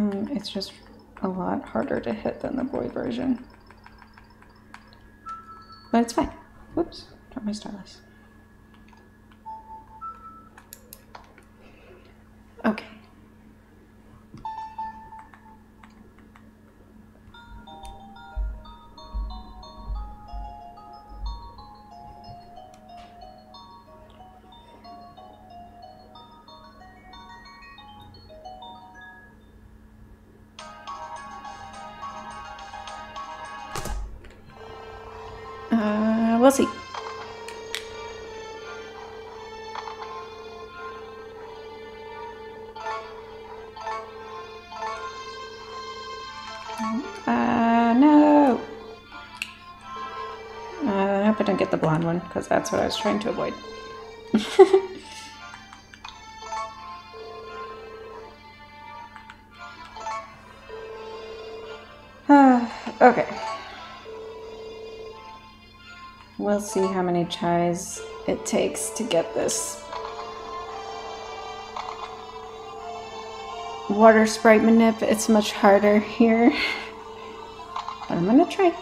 Um, it's just a lot harder to hit than the boy version. But it's fine. Whoops, drop my stylus. One, because that's what I was trying to avoid. okay. We'll see how many tries it takes to get this water sprite manip. It's much harder here, but I'm gonna try.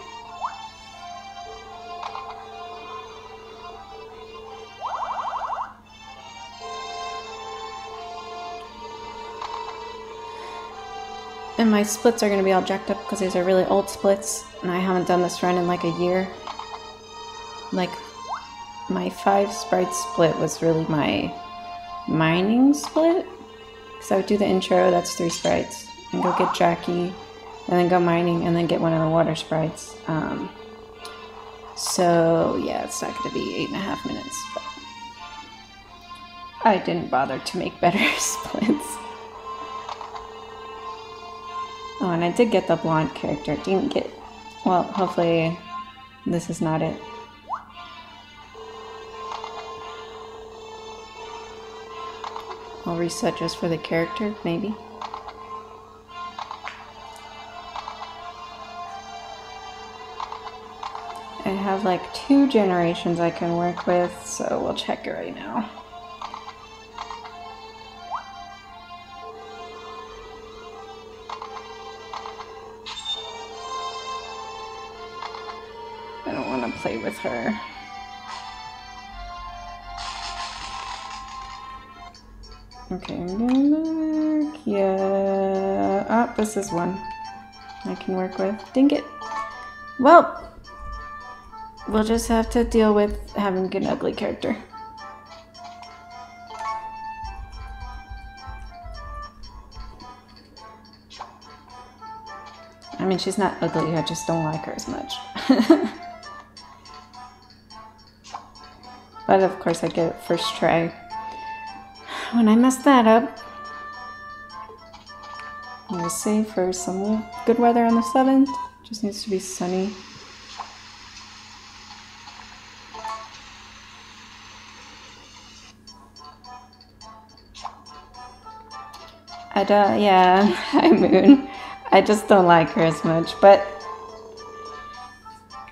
And my splits are gonna be all jacked up because these are really old splits, and I haven't done this run in like a year. Like my five sprite split was really my mining split. Because I would do the intro that's three sprites and go get Jackie and then go mining and then get one of the water sprites um, so yeah it's not going to be eight and a half minutes I didn't bother to make better splits oh and I did get the blonde character didn't get well hopefully this is not it I'll reset just for the character, maybe. I have like two generations I can work with, so we'll check it right now. Her. Okay, I'm going back. Yeah. Ah, this is one I can work with. Ding it. Well, we'll just have to deal with having an ugly character. I mean, she's not ugly, I just don't like her as much. but of course, I get it first try when I mess that up, I'm gonna save for some good weather on the 7th. Just needs to be sunny. I don't, yeah, hi Moon. I just don't like her as much, but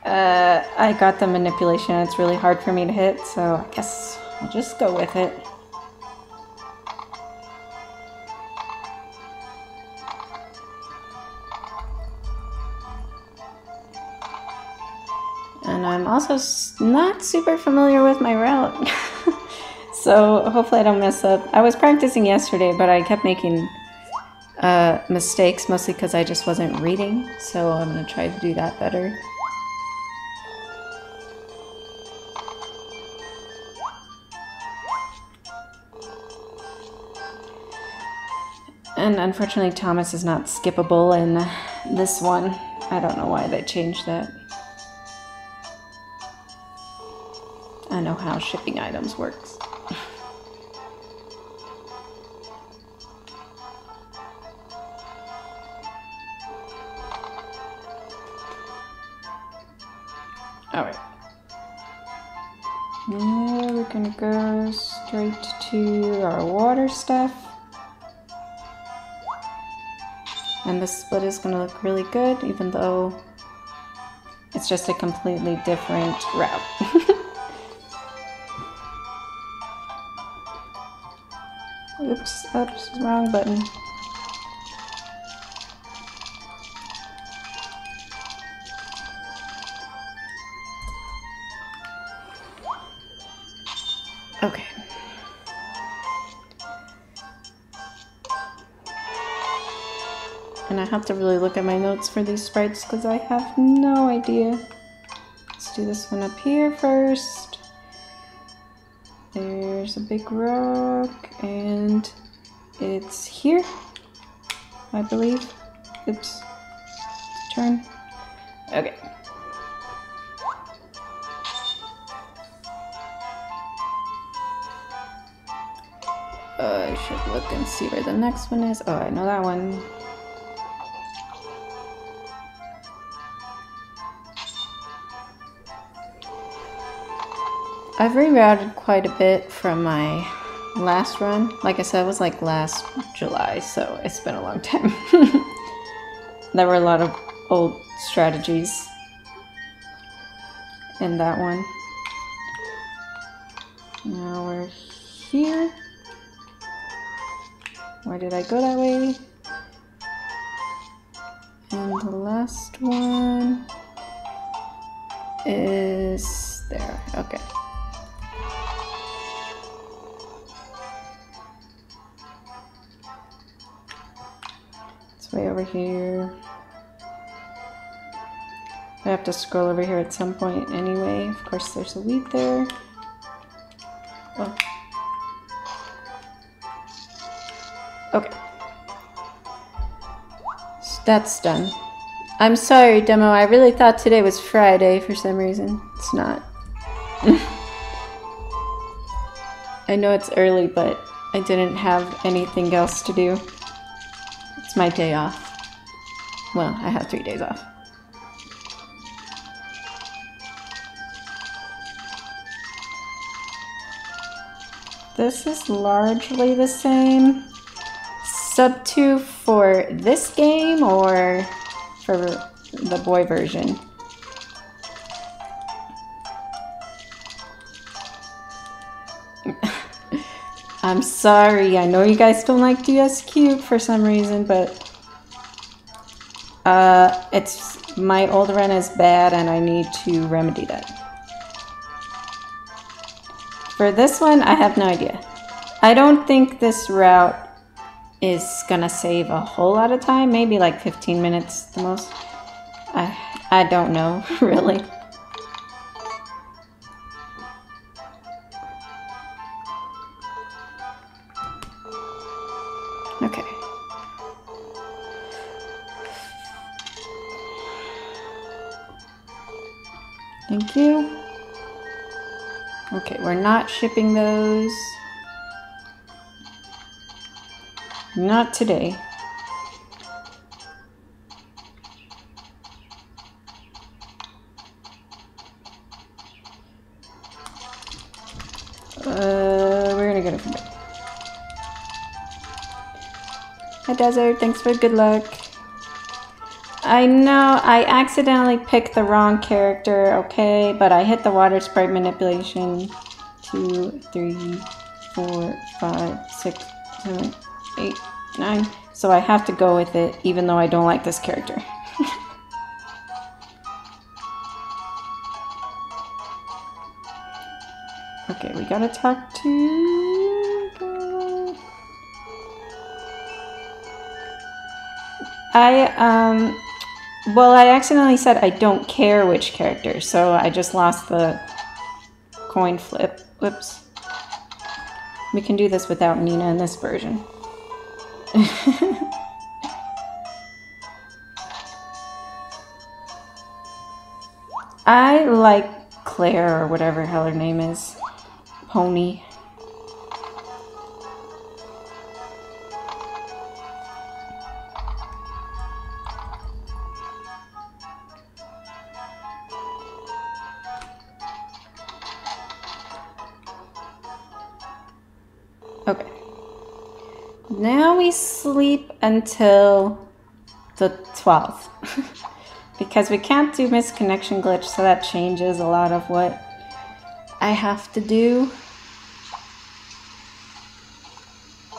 uh, I got the manipulation. It's really hard for me to hit, so I guess I'll just go with it. and I'm also not super familiar with my route. so hopefully I don't mess up. I was practicing yesterday, but I kept making uh, mistakes, mostly because I just wasn't reading. So I'm going to try to do that better. And unfortunately, Thomas is not skippable in this one. I don't know why they changed that. I know how shipping items works. Split is gonna look really good, even though it's just a completely different route. Oops, oh, oops, wrong button. Have to really look at my notes for these sprites because I have no idea. Let's do this one up here first. There's a big rock and it's here, I believe. Oops. Turn. Okay. Uh, I should look and see where the next one is. Oh, I know that one. I've rerouted quite a bit from my last run. Like I said, it was like last July, so it's been a long time. there were a lot of old strategies in that one. Now we're here. Why did I go that way? And the last one is there. Okay. Way over here. I have to scroll over here at some point anyway. Of course, there's a weed there. Oh. Okay. That's done. I'm sorry, demo. I really thought today was Friday for some reason. It's not. I know it's early, but I didn't have anything else to do. My day off. Well, I have three days off. This is largely the same. Sub 2 for this game or for the boy version? I'm sorry, I know you guys don't like DS Cute for some reason, but uh, it's my old run is bad and I need to remedy that. For this one, I have no idea. I don't think this route is gonna save a whole lot of time, maybe like 15 minutes the most. I, I don't know, really. We're not shipping those. Not today. Uh, we're gonna get it from there. Hi Desert, thanks for good luck. I know I accidentally picked the wrong character, okay, but I hit the water sprite manipulation. Two, three, four, five, six, seven, eight, nine. So I have to go with it, even though I don't like this character. okay, we gotta talk to... I, um, well, I accidentally said I don't care which character, so I just lost the coin flip. Whoops. We can do this without Nina in this version. I like Claire or whatever hell her name is. Pony. Sleep until the 12th. because we can't do misconnection glitch, so that changes a lot of what I have to do.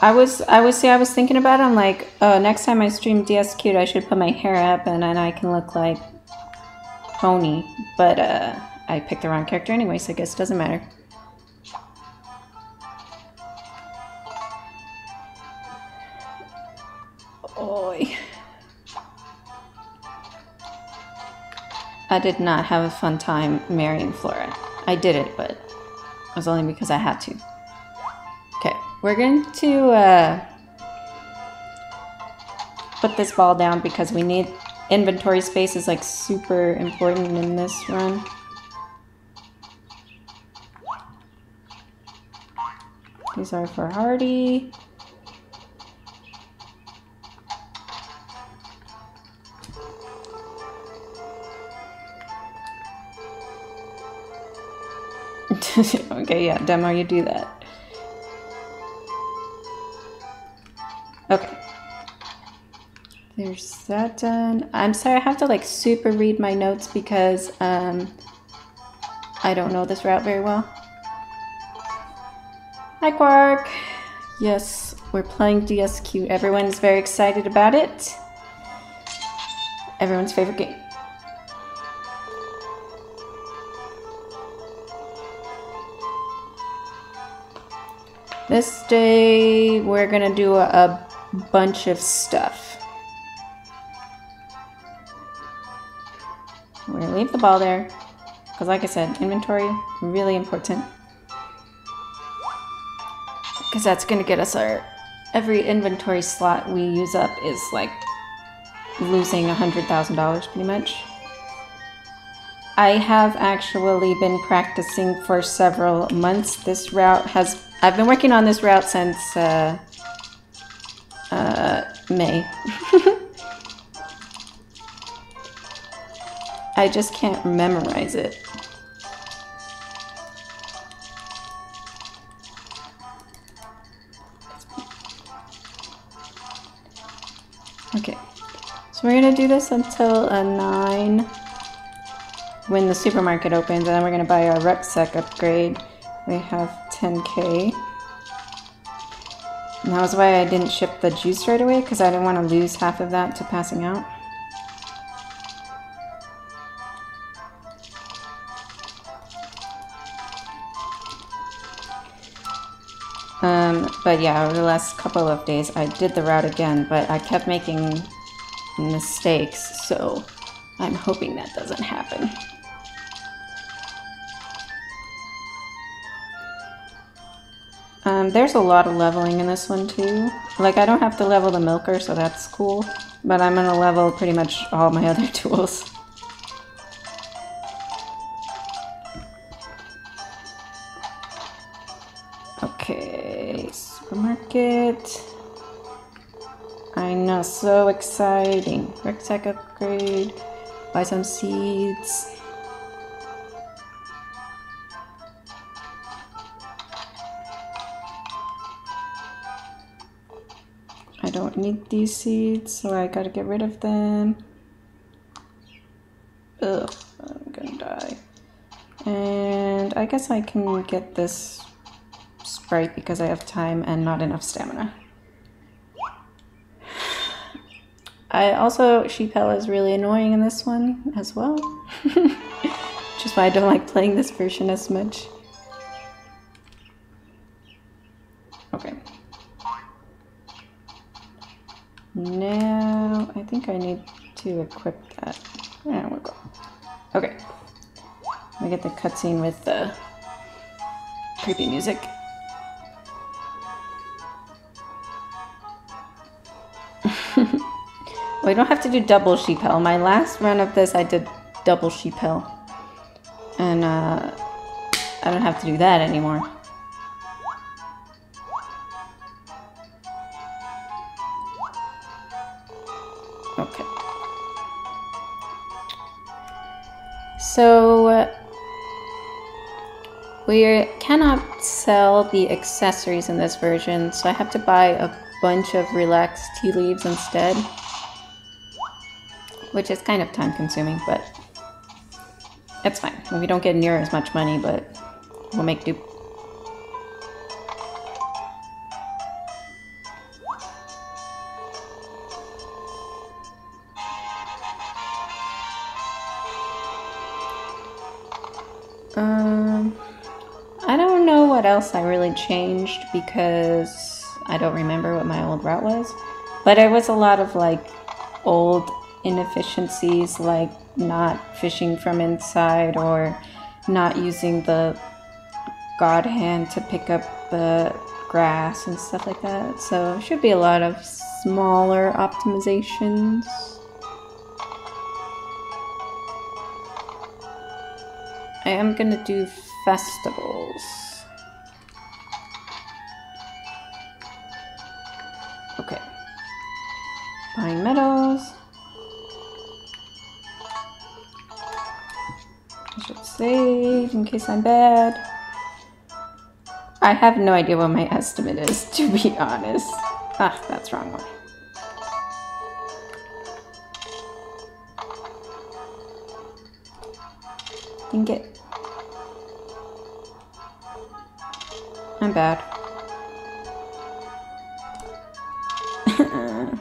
I was I was see I was thinking about it, I'm like, oh next time I stream DS Cute I should put my hair up and then I can look like Pony. But uh I picked the wrong character anyway, so I guess it doesn't matter. I did not have a fun time marrying Flora. I did it, but it was only because I had to. Okay, we're going to uh, put this ball down because we need inventory space is like super important in this run. These are for Hardy. okay, yeah, demo, you do that. Okay. There's that done. I'm sorry, I have to like super read my notes because um, I don't know this route very well. Hi, Quark. Yes, we're playing DSQ. Everyone's very excited about it. Everyone's favorite game. This day, we're gonna do a, a bunch of stuff. We're gonna leave the ball there, because like I said, inventory, really important. Because that's gonna get us our, every inventory slot we use up is like losing a $100,000 pretty much. I have actually been practicing for several months. This route has I've been working on this route since uh, uh, May. I just can't memorize it. Okay, so we're gonna do this until a 9 when the supermarket opens, and then we're gonna buy our rucksack upgrade. We have 10k. And that was why I didn't ship the juice right away, because I didn't want to lose half of that to passing out. Um, but yeah, over the last couple of days, I did the route again, but I kept making mistakes, so I'm hoping that doesn't happen. Um, there's a lot of leveling in this one too. Like I don't have to level the milker, so that's cool. But I'm gonna level pretty much all my other tools. Okay, supermarket. I know, so exciting. Rucksack upgrade, buy some seeds. Don't need these seeds, so I gotta get rid of them. Ugh, I'm gonna die. And I guess I can get this Sprite because I have time and not enough stamina. I also, Sheephell is really annoying in this one as well. Which is why I don't like playing this version as much. Now, I think I need to equip that. There we go. Okay. We get the cutscene with the creepy music. we don't have to do double sheephell. My last run of this, I did double sheephell. And uh, I don't have to do that anymore. So we cannot sell the accessories in this version, so I have to buy a bunch of relaxed tea leaves instead. Which is kind of time consuming, but it's fine. We don't get near as much money, but we'll make do. Um, I don't know what else I really changed because I don't remember what my old route was. But it was a lot of like old inefficiencies, like not fishing from inside or not using the god hand to pick up the grass and stuff like that. So should be a lot of smaller optimizations. I am gonna do festivals. Okay. Pine Meadows. I should save in case I'm bad. I have no idea what my estimate is, to be honest. Ah, that's wrong one. Think it. I'm bad.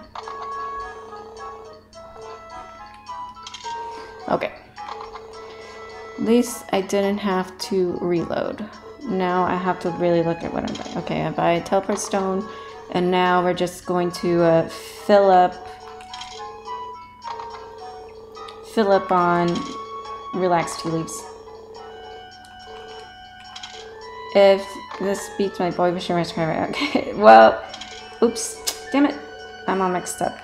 okay. At least I didn't have to reload. Now I have to really look at what I'm buying. Okay, I buy a teleport stone, and now we're just going to uh, fill up fill up on relaxed tea leaves. If this beats my boy vision subscriber, okay. Well, oops, damn it, I'm all mixed up.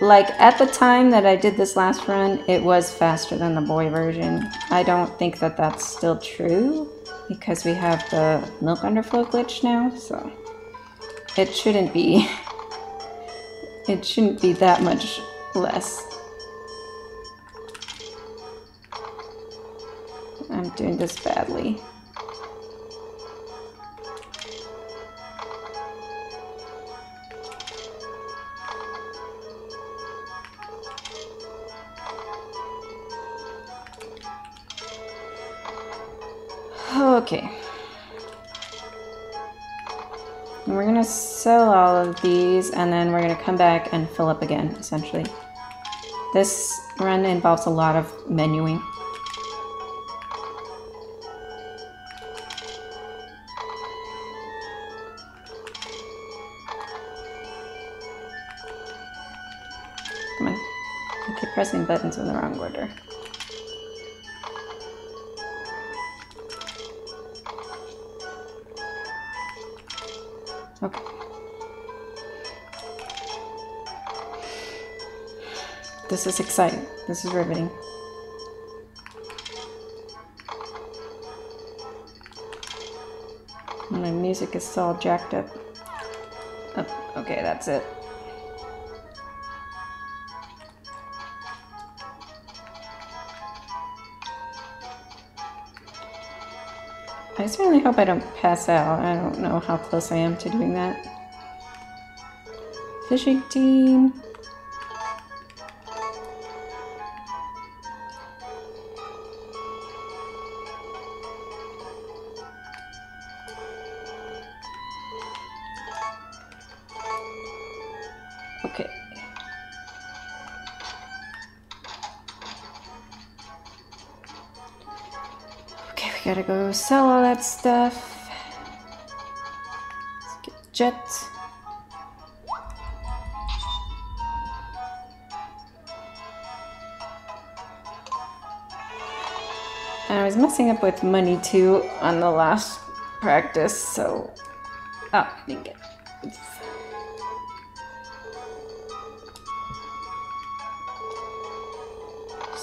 Like, at the time that I did this last run, it was faster than the boy version. I don't think that that's still true, because we have the milk underflow glitch now, so it shouldn't be, it shouldn't be that much less. I'm doing this badly. Okay. And we're gonna sell all of these and then we're gonna come back and fill up again, essentially. This run involves a lot of menuing. Come on. I keep pressing buttons in the wrong order. This is exciting. This is riveting. My music is all jacked up. Oh, okay, that's it. I certainly hope I don't pass out. I don't know how close I am to doing that. Fishing team. Sell all that stuff. Let's get jet. I was messing up with money too on the last practice, so. Oh, didn't get.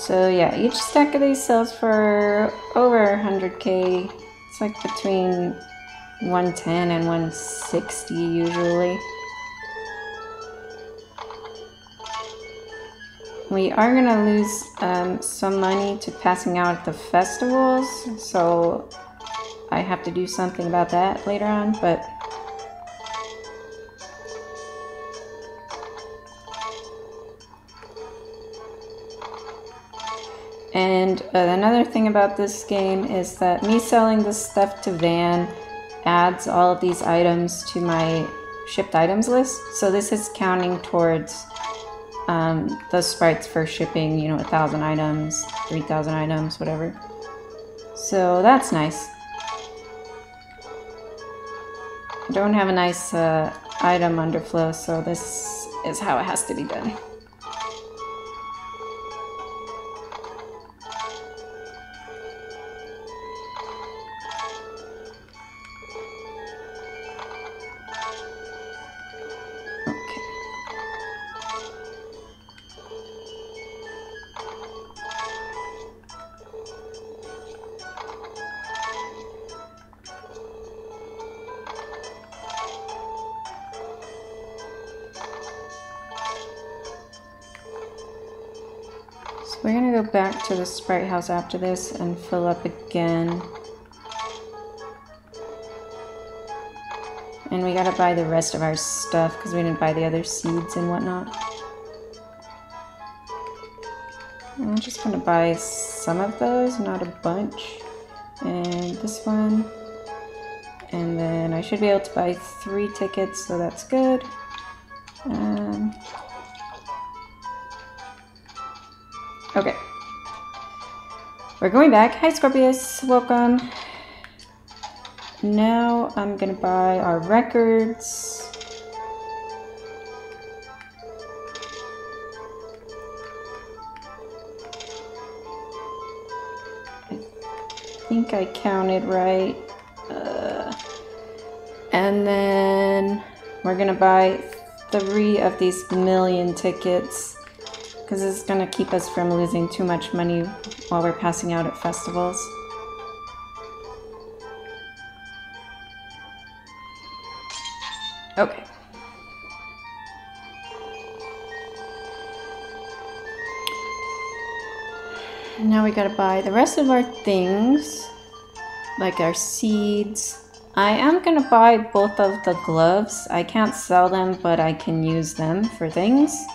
So yeah, each stack of these sells for over 100k. It's like between 110 and 160 usually. We are gonna lose um, some money to passing out at the festivals, so I have to do something about that later on, but Uh, another thing about this game is that me selling this stuff to Van adds all of these items to my shipped items list. So this is counting towards um, sprites for shipping, you know, a thousand items, 3,000 items, whatever. So that's nice. I don't have a nice uh, item underflow, so this is how it has to be done. We're gonna go back to the sprite house after this and fill up again. And we gotta buy the rest of our stuff because we didn't buy the other seeds and whatnot. I'm just gonna buy some of those, not a bunch. And this one. And then I should be able to buy three tickets, so that's good. Um, Okay. We're going back. Hi, Scorpius. Welcome. Now I'm going to buy our records. I think I counted right. Uh, and then we're going to buy three of these million tickets because it's going to keep us from losing too much money while we're passing out at festivals. Okay. Now we gotta buy the rest of our things, like our seeds. I am gonna buy both of the gloves. I can't sell them, but I can use them for things.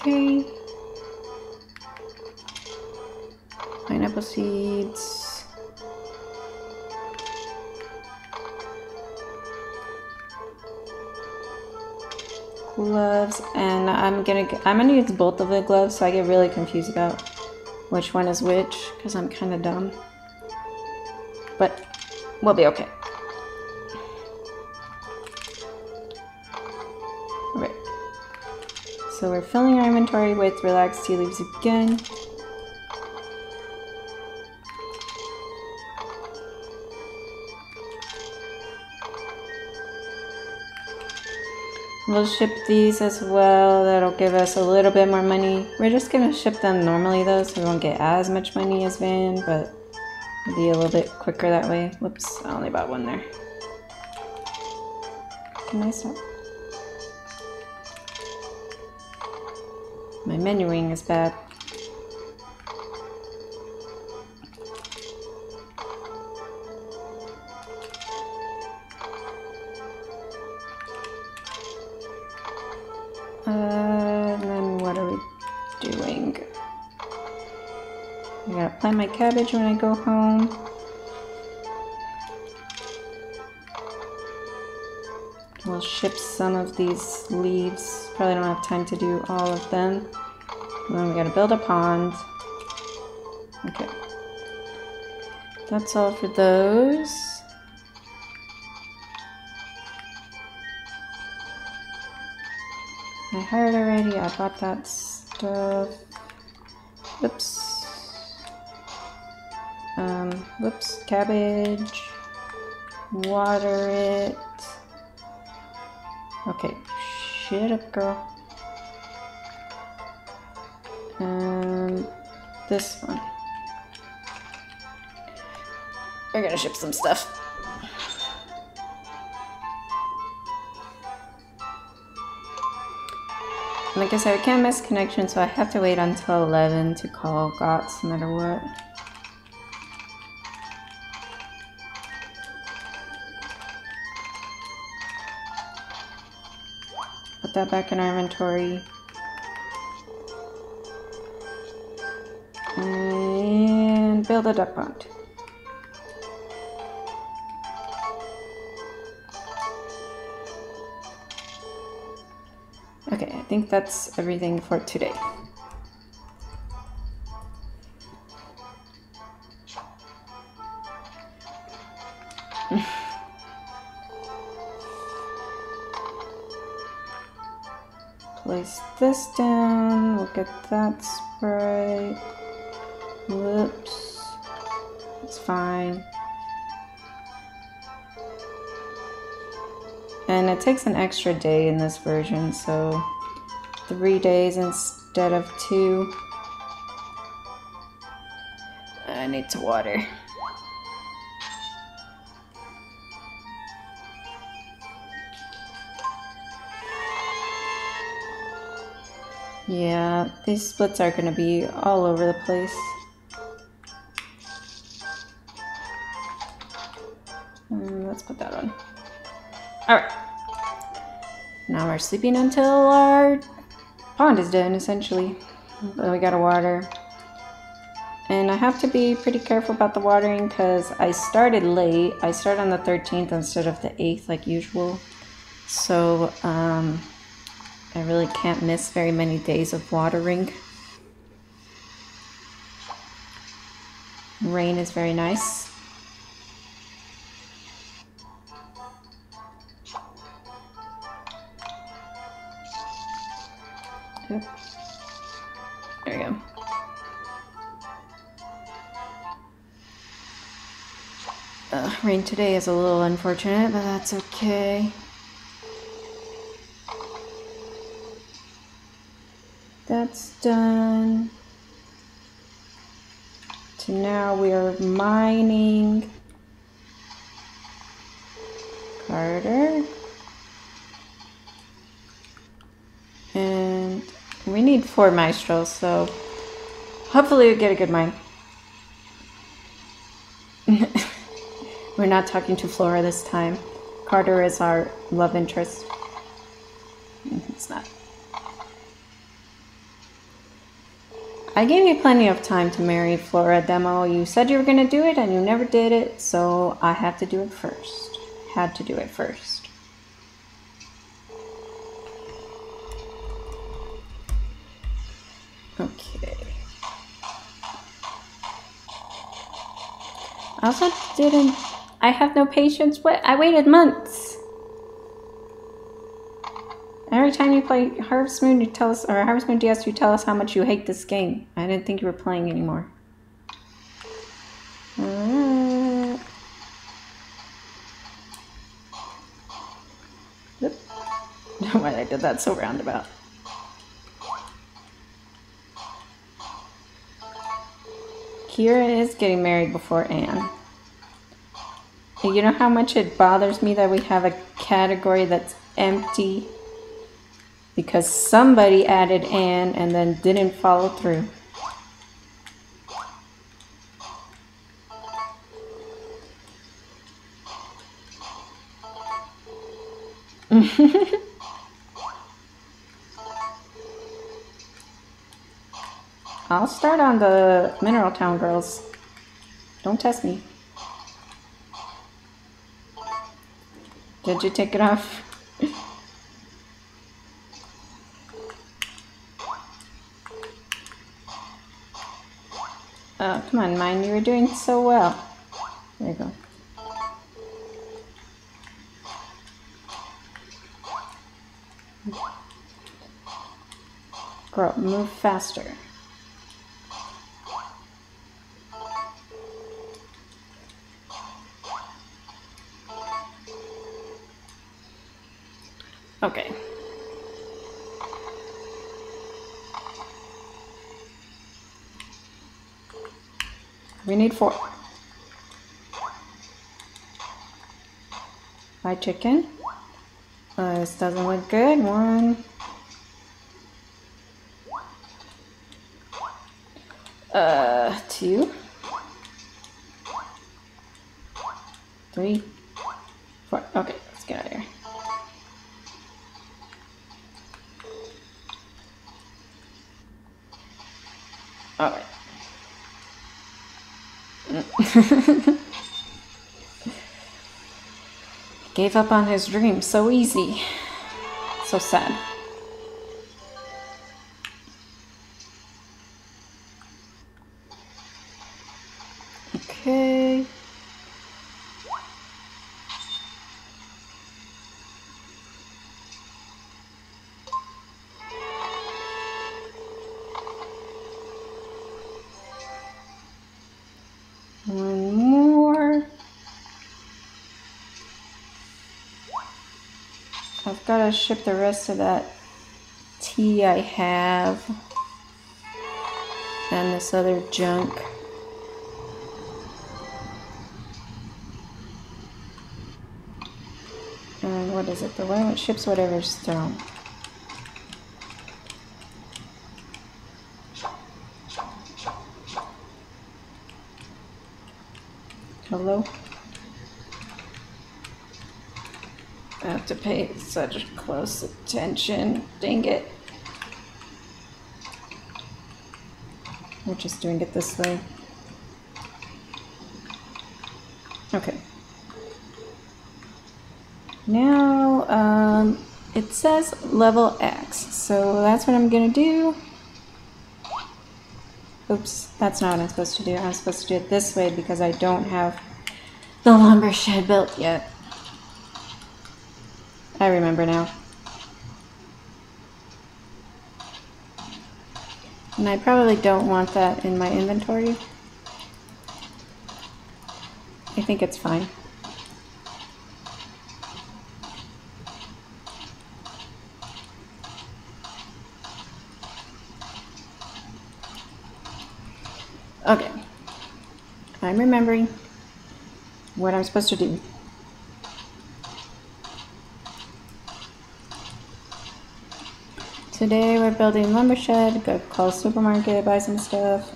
Okay. Pineapple seeds. Gloves, and I'm gonna I'm gonna use both of the gloves, so I get really confused about which one is which, because I'm kind of dumb. But we'll be okay. So we're filling our inventory with relaxed tea leaves again. We'll ship these as well. That'll give us a little bit more money. We're just going to ship them normally though, so we won't get as much money as Van, but be a little bit quicker that way. Whoops, I only bought one there. Can I stop? My menuing is bad. Uh, then what are we doing? I gotta plant my cabbage when I go home. We'll ship some of these leaves. Probably don't have time to do all of them. And then we gotta build a pond. Okay. That's all for those. I hired already, I bought that stuff. Whoops. Um, whoops, cabbage. Water it. Okay, shut up, girl. And this one. We're gonna ship some stuff. Like I said, we can't miss connection, so I have to wait until 11 to call Gotz no matter what. Put that back in our inventory. And build a duck pond. Okay, I think that's everything for today. This down. we'll get that sprite. Whoops. It's fine. And it takes an extra day in this version, so three days instead of two. I need to water. Yeah, these splits are going to be all over the place. Um, let's put that on. Alright. Now we're sleeping until our pond is done, essentially. Then we gotta water. And I have to be pretty careful about the watering because I started late. I started on the 13th instead of the 8th like usual. So, um, I really can't miss very many days of watering. Rain is very nice. There we go. Rain today is a little unfortunate, but that's okay. That's done. So now we are mining Carter. And we need four maestros, so hopefully we get a good mine. We're not talking to Flora this time. Carter is our love interest. It's not. I gave you plenty of time to marry Flora demo. You said you were going to do it and you never did it, so I have to do it first. Had to do it first. Okay. I also didn't. I have no patience. What? I waited months. Every time you play Harvest Moon, you tell us, or Harvest Moon DS, you tell us how much you hate this game. I didn't think you were playing anymore. Uh. Why I did that so roundabout. Kira is getting married before Anne. You know how much it bothers me that we have a category that's empty because somebody added Anne and then didn't follow through. I'll start on the Mineral Town girls. Don't test me. Did you take it off? Oh, come on, mine. You were doing so well. There you go. Girl, move faster. Okay. We need four. my chicken. Uh, this doesn't look good. One. Uh, two. Three. Four. Okay, let's get out of here. All right. Gave up on his dream so easy. So sad. I've got to ship the rest of that tea I have and this other junk. And what is it? The one that ships whatever's thrown. Hello? I have to pay such close attention. Dang it. We're just doing it this way. Okay. Now, um, it says level X, so that's what I'm gonna do. Oops, that's not what I'm supposed to do. I'm supposed to do it this way because I don't have the lumber shed built yet. I remember now. And I probably don't want that in my inventory. I think it's fine. Okay. I'm remembering what I'm supposed to do. Today we're building lumber shed, go call supermarket, buy some stuff.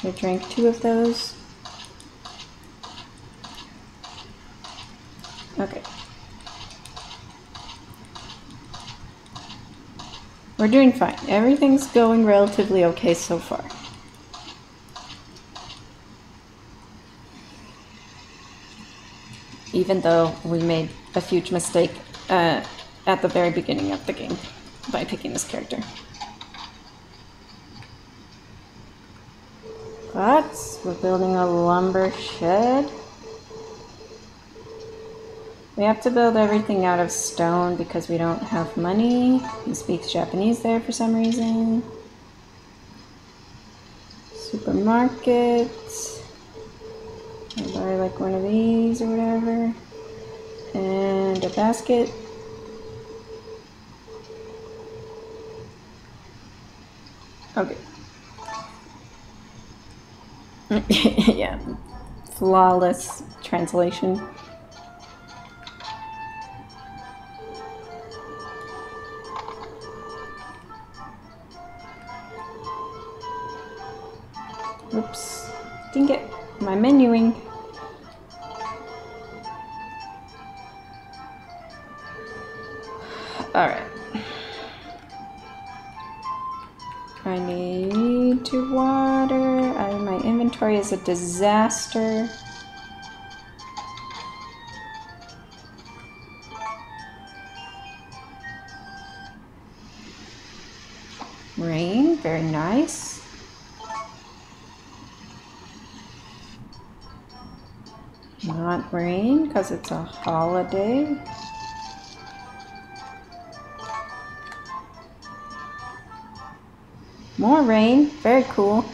Should drink two of those. Okay. We're doing fine. Everything's going relatively okay so far. Even though we made a huge mistake uh, at the very beginning of the game by picking this character. But we're building a lumber shed. We have to build everything out of stone because we don't have money. He speaks Japanese there for some reason. Supermarket. I'll buy like one of these or whatever. Basket. Okay. yeah. Flawless translation. Disaster. Rain, very nice. Not rain because it's a holiday. More rain. Very cool.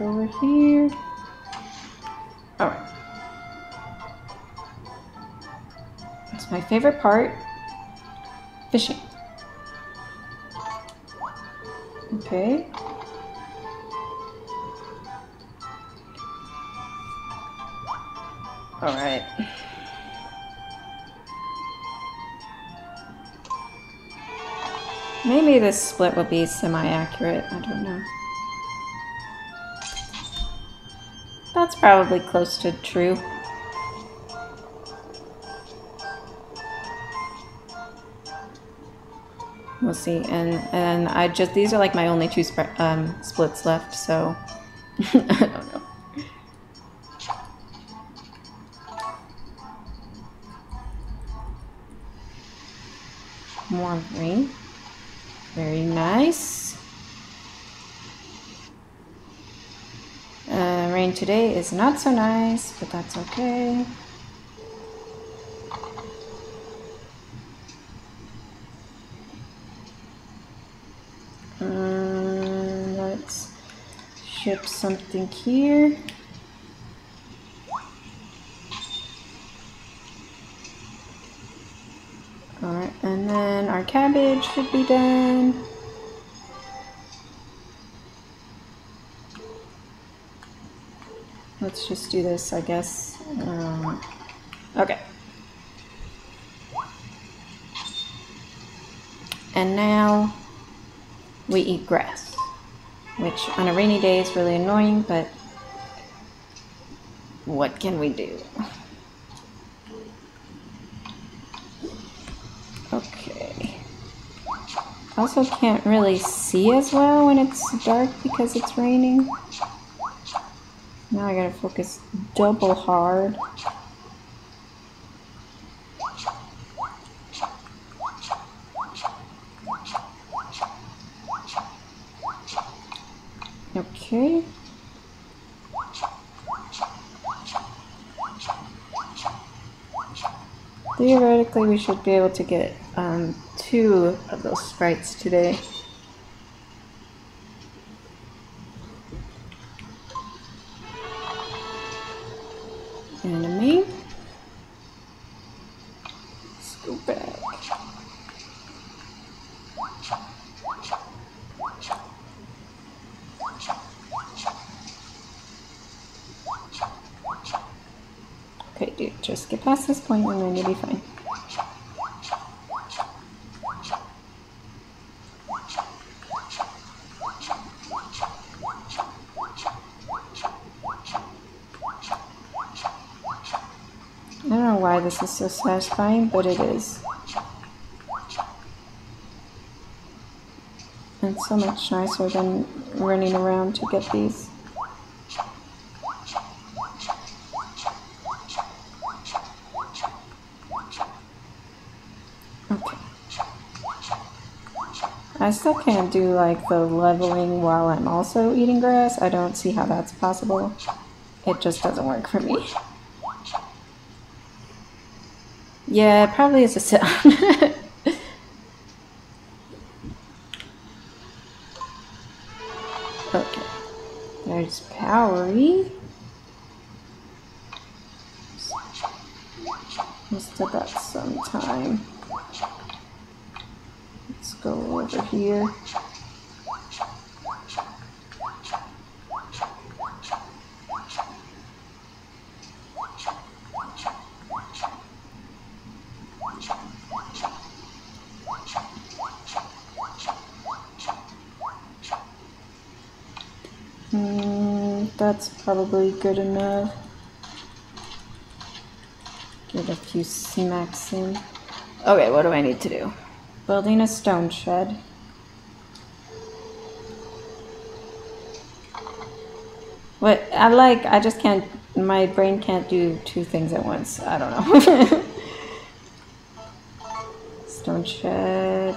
Over here. Alright. That's my favorite part. Fishing. Okay. Alright. Maybe this split will be semi-accurate. I don't know. Probably close to true. we'll see. And and I just these are like my only two um, splits left, so is not so nice, but that's okay. Um, let's ship something here. Alright, and then our cabbage should be done. Let's just do this, I guess. Um, okay. And now we eat grass, which on a rainy day is really annoying, but what can we do? Okay. Also can't really see as well when it's dark because it's raining. Now I gotta focus double hard. Okay. Theoretically, we should be able to get um, two of those sprites today. Dude, just get past this point and then you'll be fine. I don't know why this is so satisfying, but it is. And so much nicer than running around to get these. I still can't do like the leveling while I'm also eating grass. I don't see how that's possible. It just doesn't work for me. Yeah, it probably is a sound. okay. There's Powery. Must have got some time go over here. Mm, that's probably good enough. Get a few smacks in. Okay, what do I need to do? Building a stone shed. What I like, I just can't, my brain can't do two things at once. I don't know. stone shed.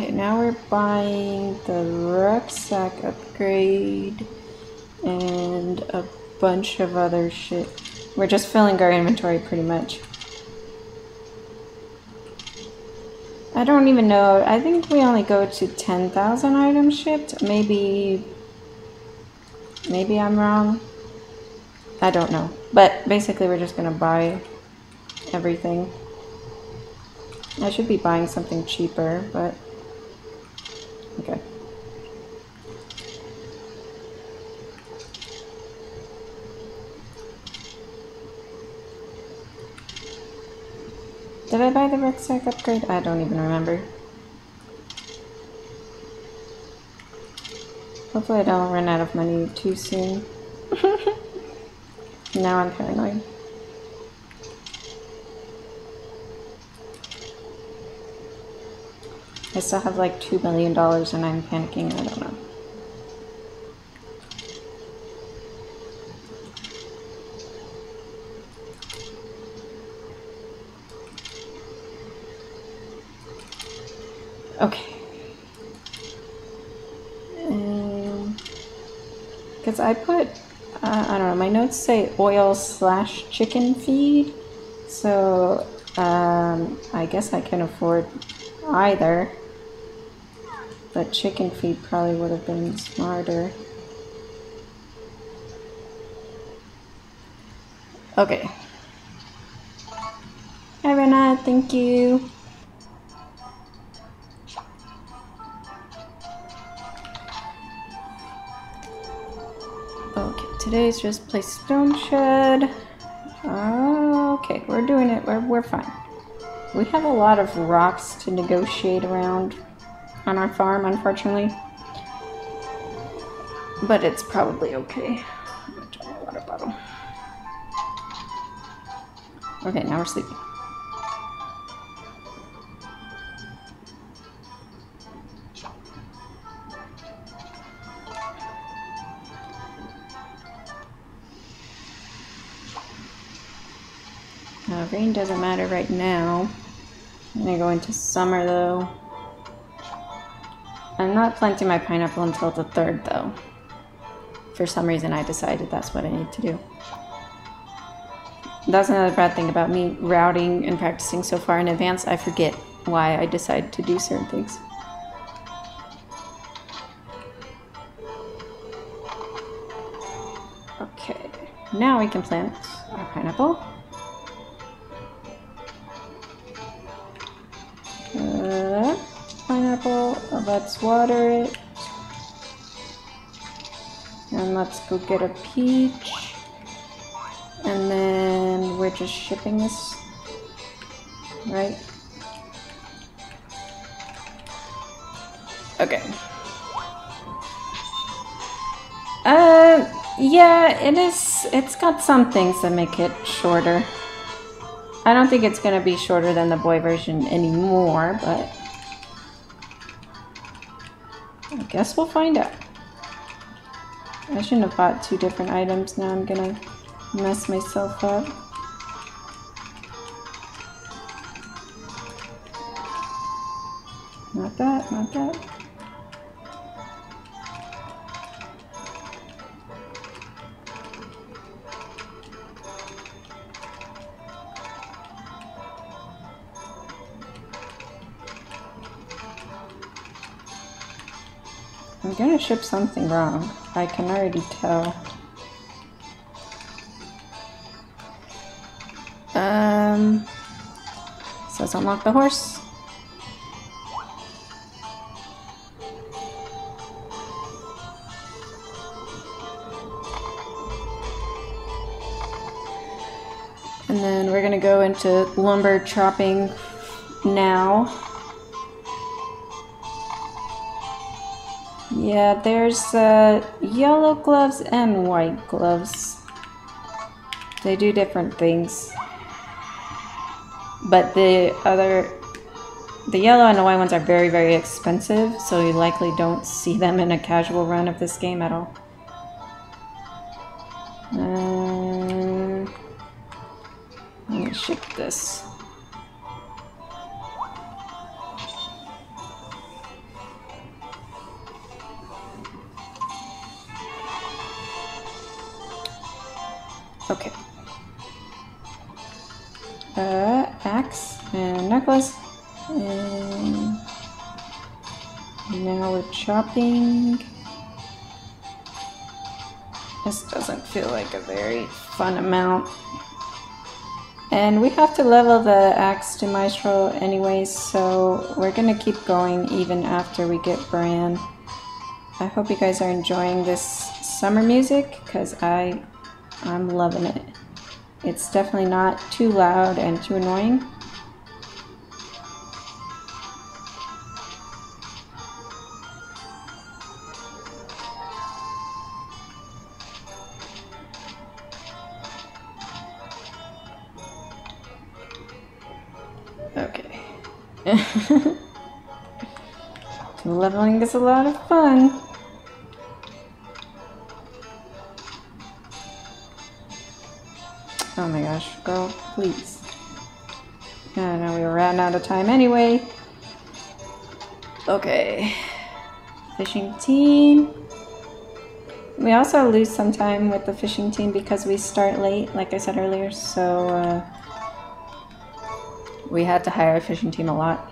Okay, now we're buying the rucksack upgrade and a bunch of other shit. We're just filling our inventory pretty much. I don't even know. I think we only go to 10,000 items shipped. Maybe... Maybe I'm wrong. I don't know. But basically we're just gonna buy everything. I should be buying something cheaper, but... Okay. Did I buy the rucksack upgrade? I don't even remember. Hopefully I don't run out of money too soon. now I'm paranoid. I still have like $2 million and I'm panicking. I don't know. Okay. Because I put, uh, I don't know, my notes say oil slash chicken feed. So um, I guess I can afford either. But chicken feed probably would have been smarter. Okay. Hi Rena, thank you. Okay, today's just play Stone Shed. Okay, we're doing it. We're, we're fine. We have a lot of rocks to negotiate around on our farm, unfortunately. But it's probably okay. water bottle. Okay, now we're sleeping. Uh, rain doesn't matter right now. I'm gonna go into summer though. I'm not planting my pineapple until the 3rd though. For some reason I decided that's what I need to do. That's another bad thing about me routing and practicing so far in advance. I forget why I decide to do certain things. Okay, now we can plant our pineapple. Let's water it. And let's go get a peach. And then we're just shipping this, right? Okay. Uh, yeah, it is, it's got some things that make it shorter. I don't think it's going to be shorter than the boy version anymore, but guess we'll find out. I shouldn't have bought two different items. Now I'm to mess myself up. Not that, not that. Ship something wrong. I can already tell. Um, says unlock the horse. And then we're gonna go into lumber chopping now. Yeah, there's uh, yellow gloves and white gloves. They do different things. But the other, the yellow and the white ones are very, very expensive, so you likely don't see them in a casual run of this game at all. Very fun amount. And we have to level the axe to maestro anyways, so we're gonna keep going even after we get Bran. I hope you guys are enjoying this summer music, because I I'm loving it. It's definitely not too loud and too annoying. Leveling is a lot of fun. Oh my gosh, girl, please. Yeah, now we ran out of time anyway. Okay. Fishing team. We also lose some time with the fishing team because we start late, like I said earlier, so uh, we had to hire a fishing team a lot.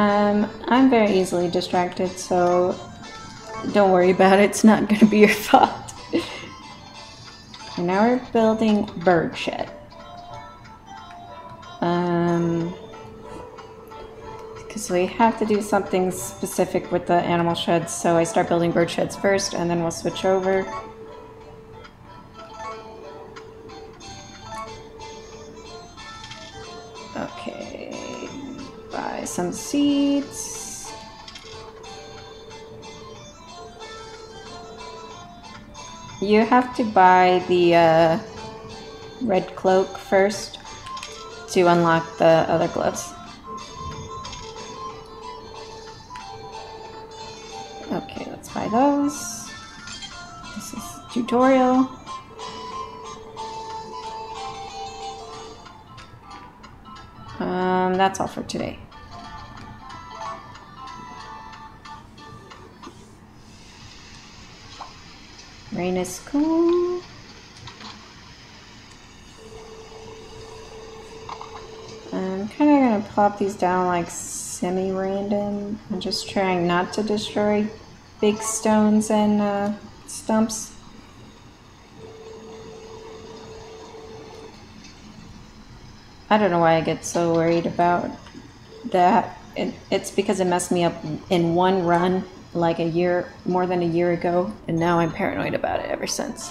Um, I'm very easily distracted, so don't worry about it. It's not going to be your fault. and now we're building bird shed. Um, because we have to do something specific with the animal sheds, so I start building bird sheds first, and then we'll switch over. Some seeds. You have to buy the uh, red cloak first to unlock the other gloves. Okay, let's buy those. This is tutorial. Um, that's all for today. Rain is cool. I'm kind of going to plop these down like semi-random. I'm just trying not to destroy big stones and uh, stumps. I don't know why I get so worried about that. It, it's because it messed me up in one run like a year, more than a year ago, and now I'm paranoid about it ever since.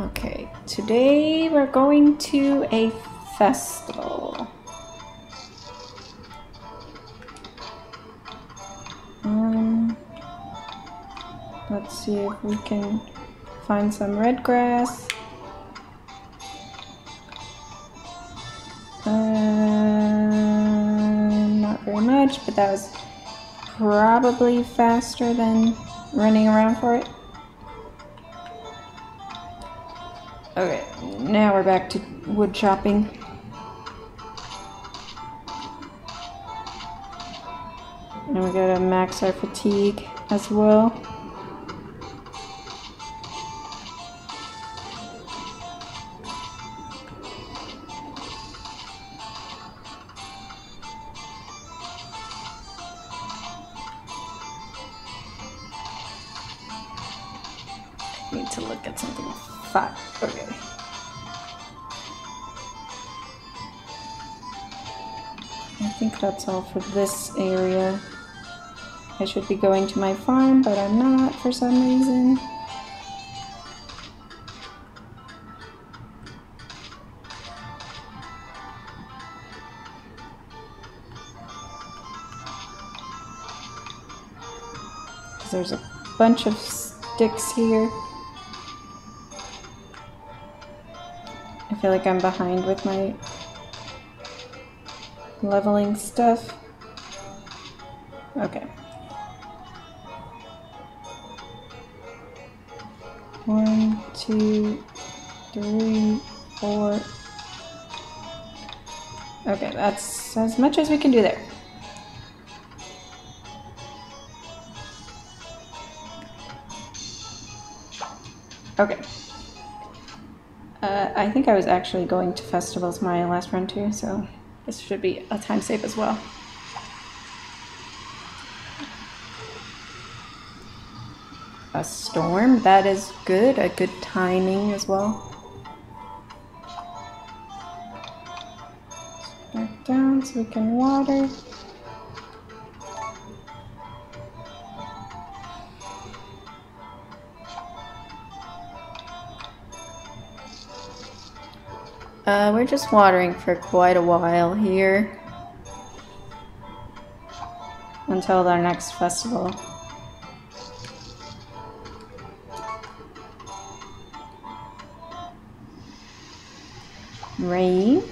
Okay, today we're going to a festival. Um, let's see if we can find some red grass. Uh, not very much, but that was probably faster than running around for it. Okay, now we're back to wood chopping. And we gotta max our fatigue as well. Need to look at something fat. Okay. I think that's all for this area. I should be going to my farm, but I'm not for some reason. There's a bunch of sticks here. I feel like I'm behind with my leveling stuff. Okay. One, two, three, four. Okay, that's as much as we can do there. Okay. Uh, I think I was actually going to festivals my last run too, so this should be a time save as well. A storm, that is good, a good timing as well. Back down so we can water. Uh, we're just watering for quite a while here. Until our next festival. Rain.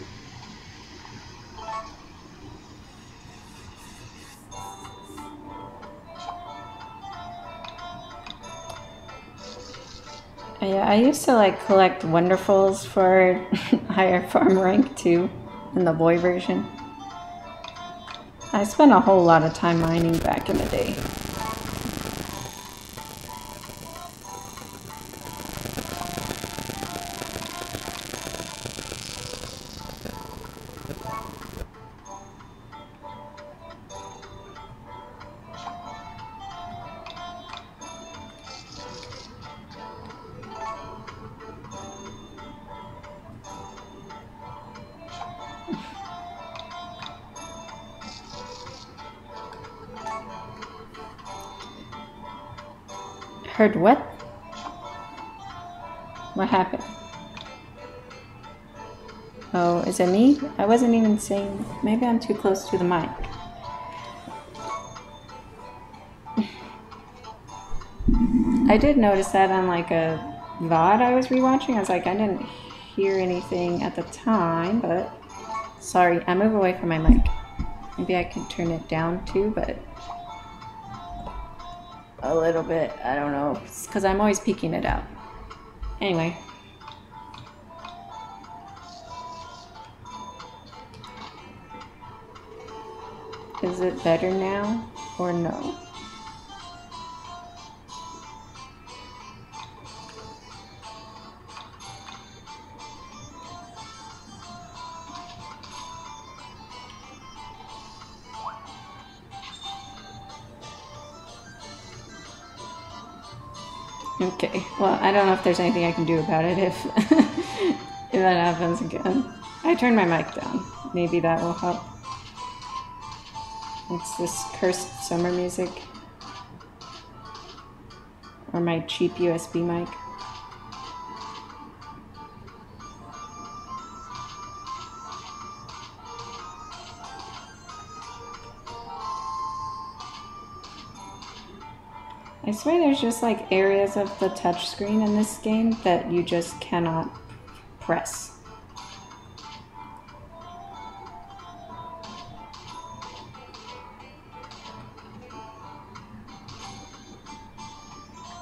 Oh, yeah, I used to like collect Wonderfuls for higher farm rank too, in the boy version. I spent a whole lot of time mining back in the day. Heard what? What happened? Oh, is it me? I wasn't even saying. Maybe I'm too close to the mic. I did notice that on like a VOD I was rewatching. I was like, I didn't hear anything at the time, but sorry, I move away from my mic. Maybe I can turn it down too, but a little bit. I don't know. Because I'm always peeking it out. Anyway. Is it better now or no? I don't know if there's anything I can do about it if, if that happens again. I turned my mic down. Maybe that will help. It's this cursed summer music. Or my cheap USB mic. There's just like areas of the touchscreen in this game that you just cannot press.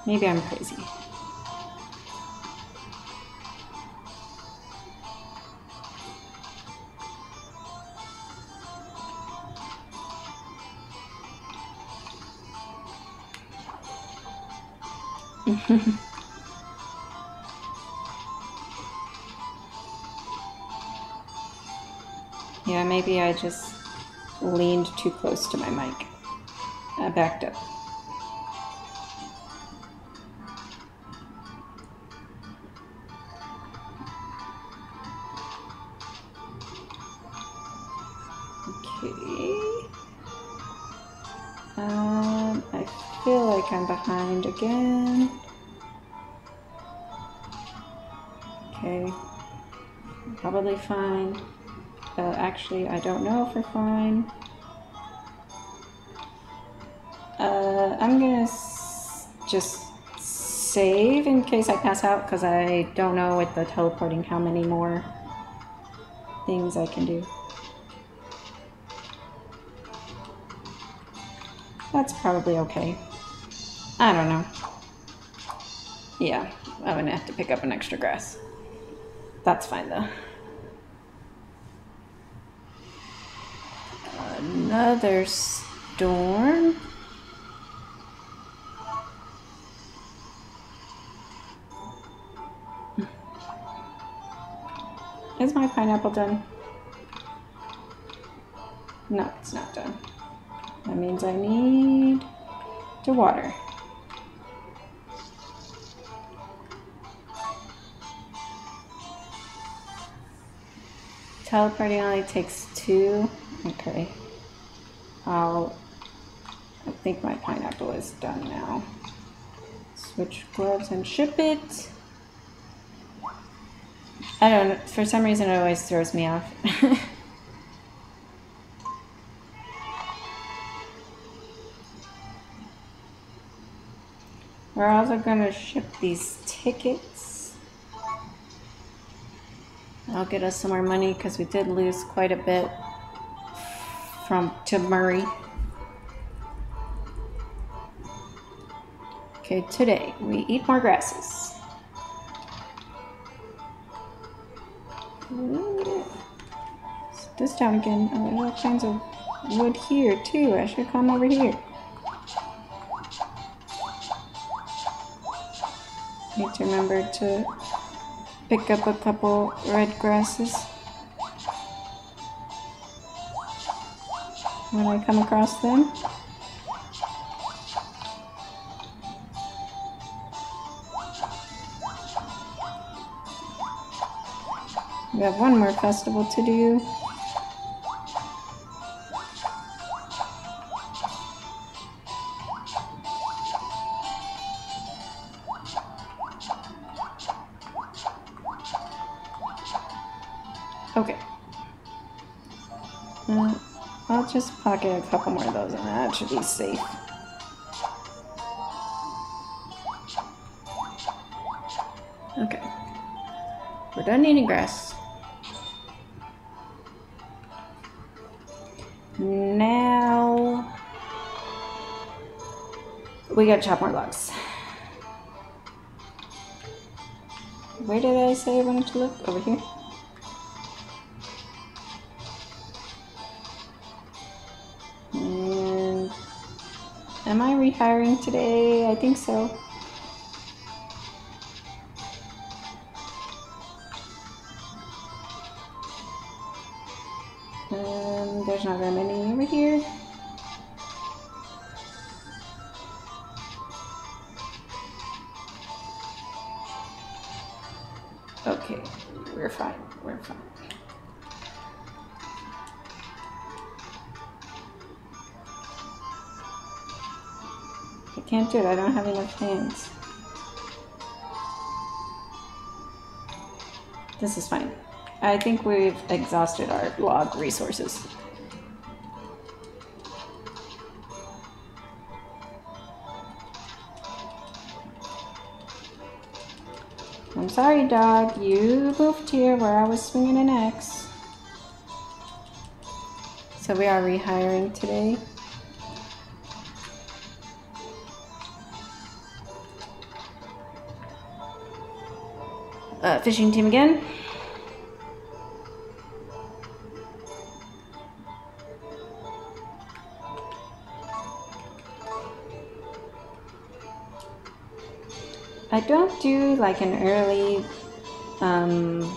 Maybe I'm crazy. yeah, maybe I just leaned too close to my mic. I backed up. Okay. Um, I feel like I'm behind again. Okay. Probably fine. Uh, actually, I don't know if we're fine. Uh, I'm gonna just save in case I pass out because I don't know with the teleporting how many more things I can do. That's probably okay. I don't know. Yeah, I'm gonna have to pick up an extra grass. That's fine though. Another storm. Is my pineapple done? No, it's not done. That means I need to water. Teleporting only takes two. Okay. I'll. I think my pineapple is done now. Switch gloves and ship it. I don't. For some reason, it always throws me off. We're also going to ship these tickets. I'll get us some more money because we did lose quite a bit from to Murray. Okay, today we eat more grasses. This town again. Oh, there's all kinds of wood here too. I should come over here. Need to remember to pick up a couple red grasses when I come across them. We have one more festival to do. Just pocket a couple more of those and that should be safe. Okay. We're done eating grass. Now we gotta chop more logs. Where did I say I wanted to look? Over here? Am I rehiring today? I think so. It. I don't have enough hands. This is fine. I think we've exhausted our log resources. I'm sorry, dog. You moved here where I was swinging an axe. So we are rehiring today. Uh, fishing team again. I don't do like an early um,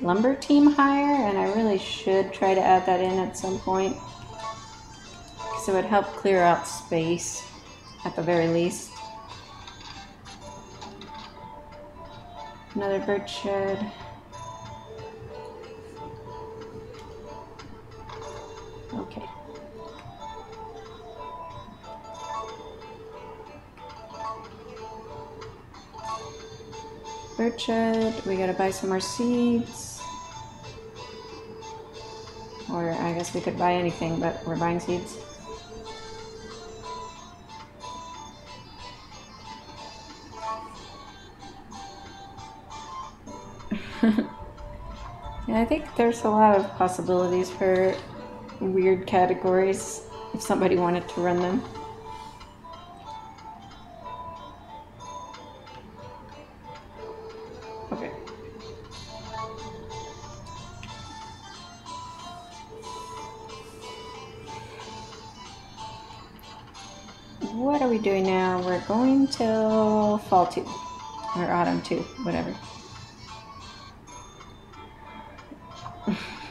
lumber team hire, and I really should try to add that in at some point. So it would help clear out space at the very least. Another bird shed. Okay. Bird shed. We gotta buy some more seeds. Or I guess we could buy anything, but we're buying seeds. I think there's a lot of possibilities for weird categories if somebody wanted to run them. Okay. What are we doing now? We're going till fall two. Or autumn two, whatever.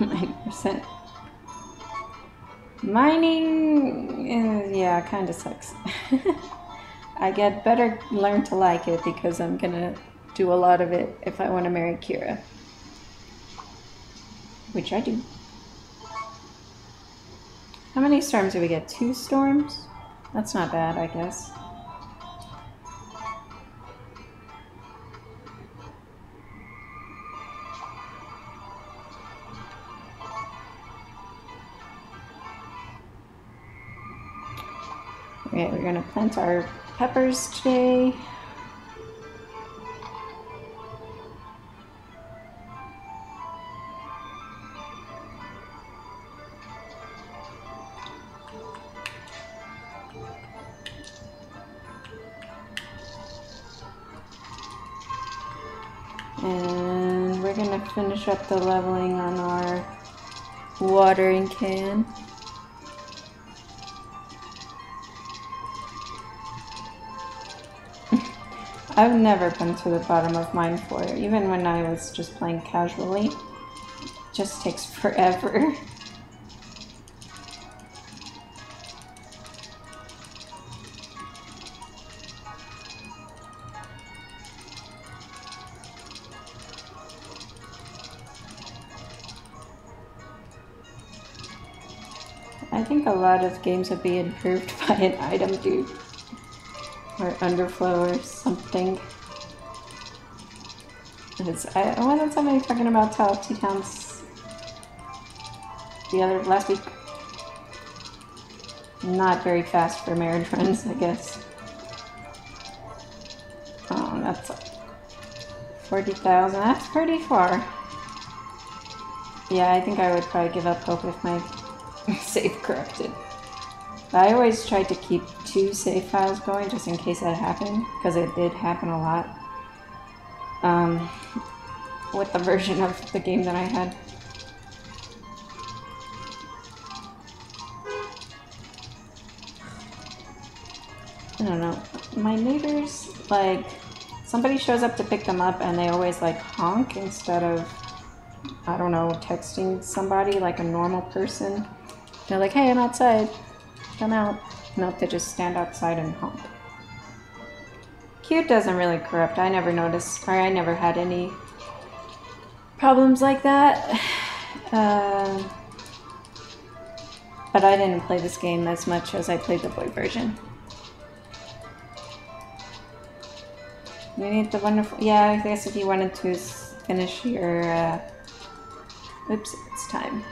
90%. Mining, yeah, kind of sucks. I get better learn to like it because I'm gonna do a lot of it if I want to marry Kira. Which I do. How many storms do we get? Two storms? That's not bad, I guess. We're gonna plant our peppers today. And we're gonna finish up the leveling on our watering can. I've never been to the bottom of mine for even when I was just playing casually. It just takes forever. I think a lot of games would be improved by an item dude. Or underflow or something. I, oh, I wasn't somebody talking about Two Towns the other last week. Not very fast for marriage runs, I guess. Oh, that's 40,000. That's pretty far. Yeah, I think I would probably give up hope if my save corrupted. But I always tried to keep two save files going just in case that happened, because it did happen a lot. Um, with the version of the game that I had. I don't know. My neighbors, like, somebody shows up to pick them up and they always, like, honk instead of, I don't know, texting somebody like a normal person. They're like, hey, I'm outside. Come out. Nope, to just stand outside and honk. Cute doesn't really corrupt. I never noticed, or I never had any problems like that. Uh, but I didn't play this game as much as I played the boy version. You need the wonderful. Yeah, I guess if you wanted to finish your. Uh, oops, it's time.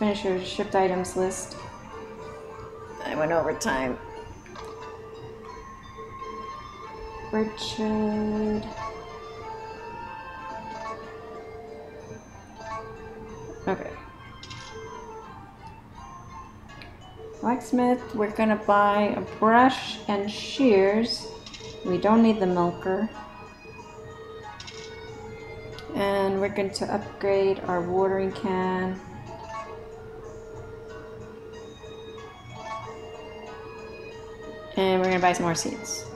Finish your shipped items list. I went over time. Richard. Okay. Blacksmith, we're gonna buy a brush and shears. We don't need the milker. And we're going to upgrade our watering can. And we're gonna buy some more seeds.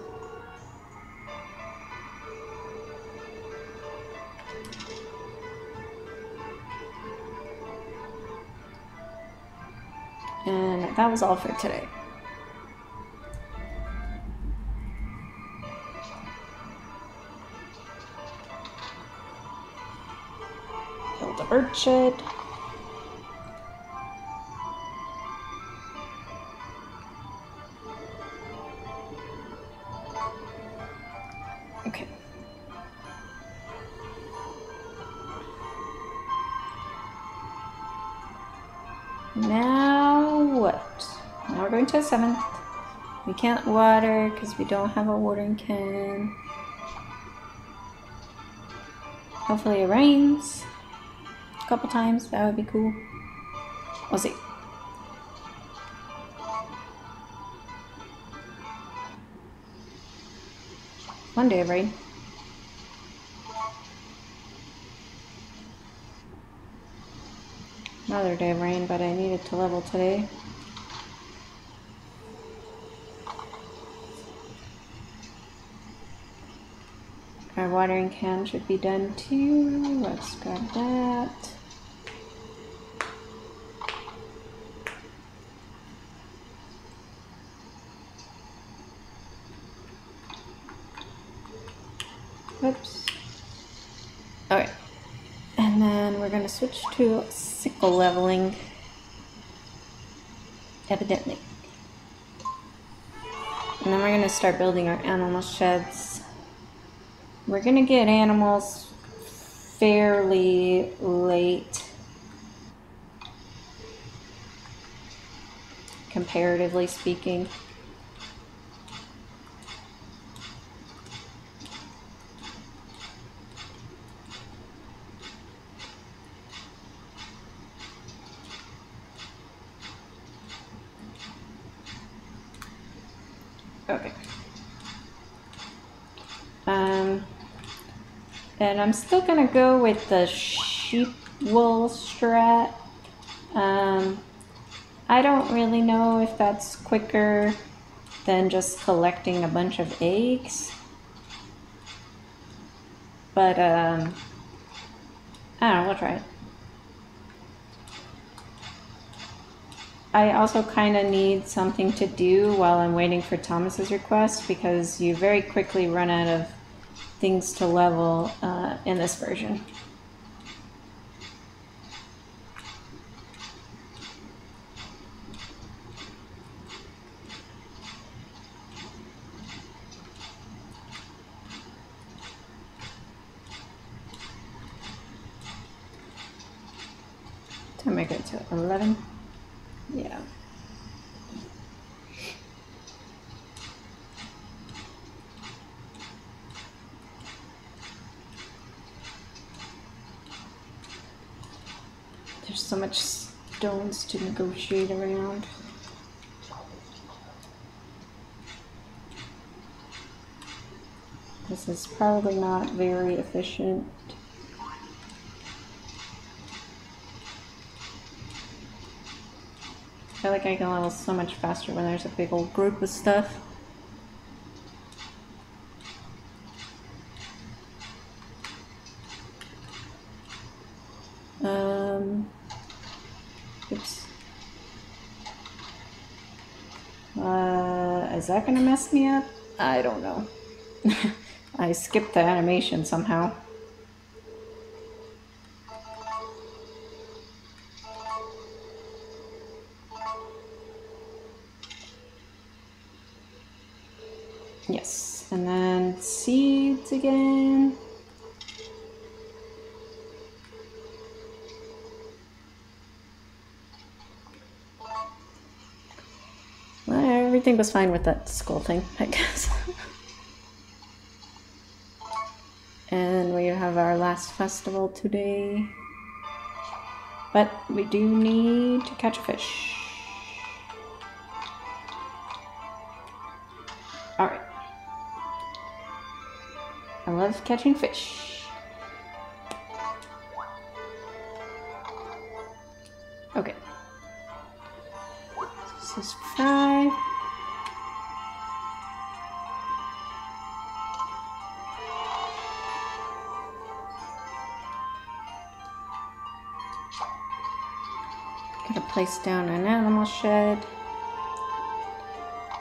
And that was all for today. Build a bird shed. Now what? Now we're going to a seventh. We can't water because we don't have a watering can. Hopefully it rains a couple times. That would be cool. We'll see. One day of rain. Another day of rain, but I needed to level today. Our watering can should be done too. Let's grab that. Whoops. Okay. And we're gonna switch to sickle leveling. Evidently. And then we're gonna start building our animal sheds. We're gonna get animals fairly late. comparatively speaking. Okay. Um, and I'm still gonna go with the sheep wool strat. Um, I don't really know if that's quicker than just collecting a bunch of eggs. But, um, I don't know, we'll try it. I also kind of need something to do while I'm waiting for Thomas's request because you very quickly run out of things to level uh, in this version. To make it to 11. Yeah. There's so much stones to negotiate around. This is probably not very efficient. I feel like I can level so much faster when there's a big old group of stuff. Um, oops. Uh, is that gonna mess me up? I don't know. I skipped the animation somehow. Yes, and then seeds again. Well, everything was fine with that skull thing, I guess. and we have our last festival today. But we do need to catch a fish. Alright. I love catching fish. Place down an animal shed.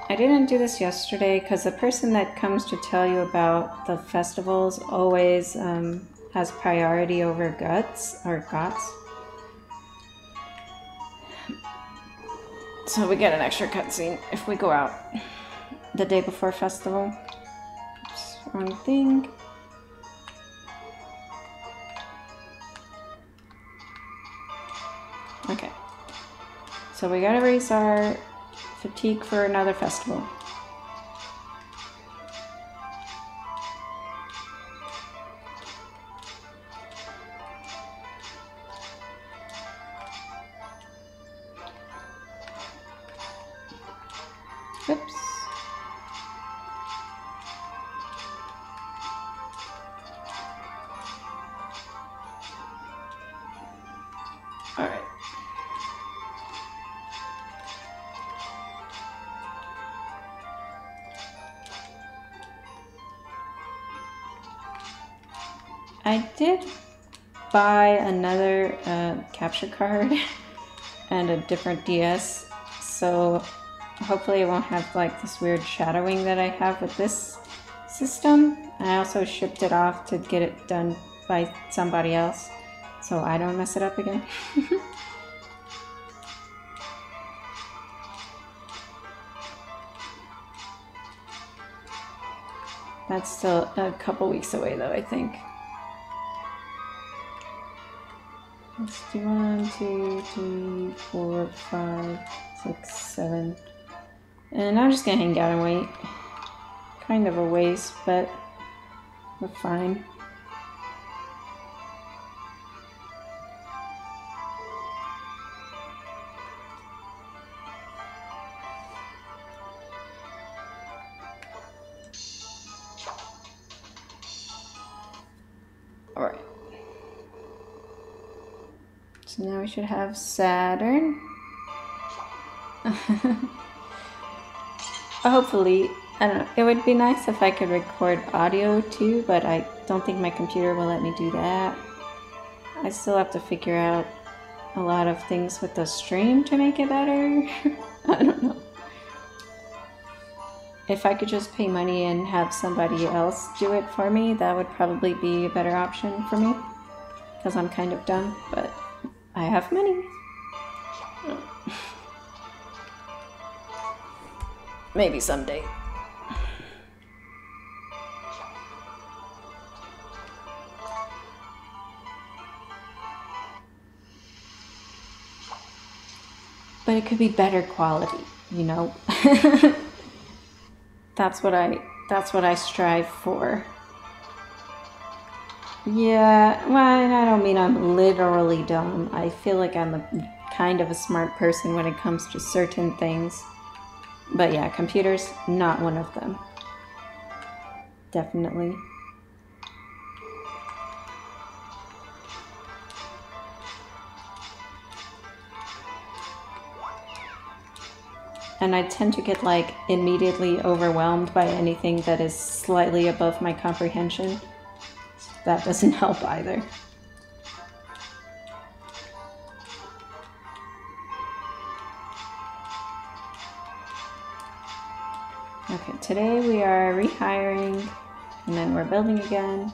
I didn't do this yesterday because the person that comes to tell you about the festivals always um, has priority over guts or gots. So we get an extra cutscene if we go out the day before festival. Wrong thing. So we gotta raise our fatigue for another festival. Buy another uh, capture card and a different DS, so hopefully it won't have like this weird shadowing that I have with this system. I also shipped it off to get it done by somebody else, so I don't mess it up again. That's still a couple weeks away though, I think. Let's do one, two, three, four, five, six, seven. And I'm just gonna hang out and wait. Kind of a waste, but we're fine. Alright. So now we should have Saturn. Hopefully, I don't know. It would be nice if I could record audio too, but I don't think my computer will let me do that. I still have to figure out a lot of things with the stream to make it better. I don't know. If I could just pay money and have somebody else do it for me, that would probably be a better option for me. Because I'm kind of dumb, but I have money. Maybe someday. But it could be better quality, you know? that's what I that's what I strive for. Yeah, well, I don't mean I'm literally dumb. I feel like I'm a kind of a smart person when it comes to certain things. But yeah, computers, not one of them. Definitely. And I tend to get like immediately overwhelmed by anything that is slightly above my comprehension. That doesn't help either. Okay, today we are rehiring and then we're building again.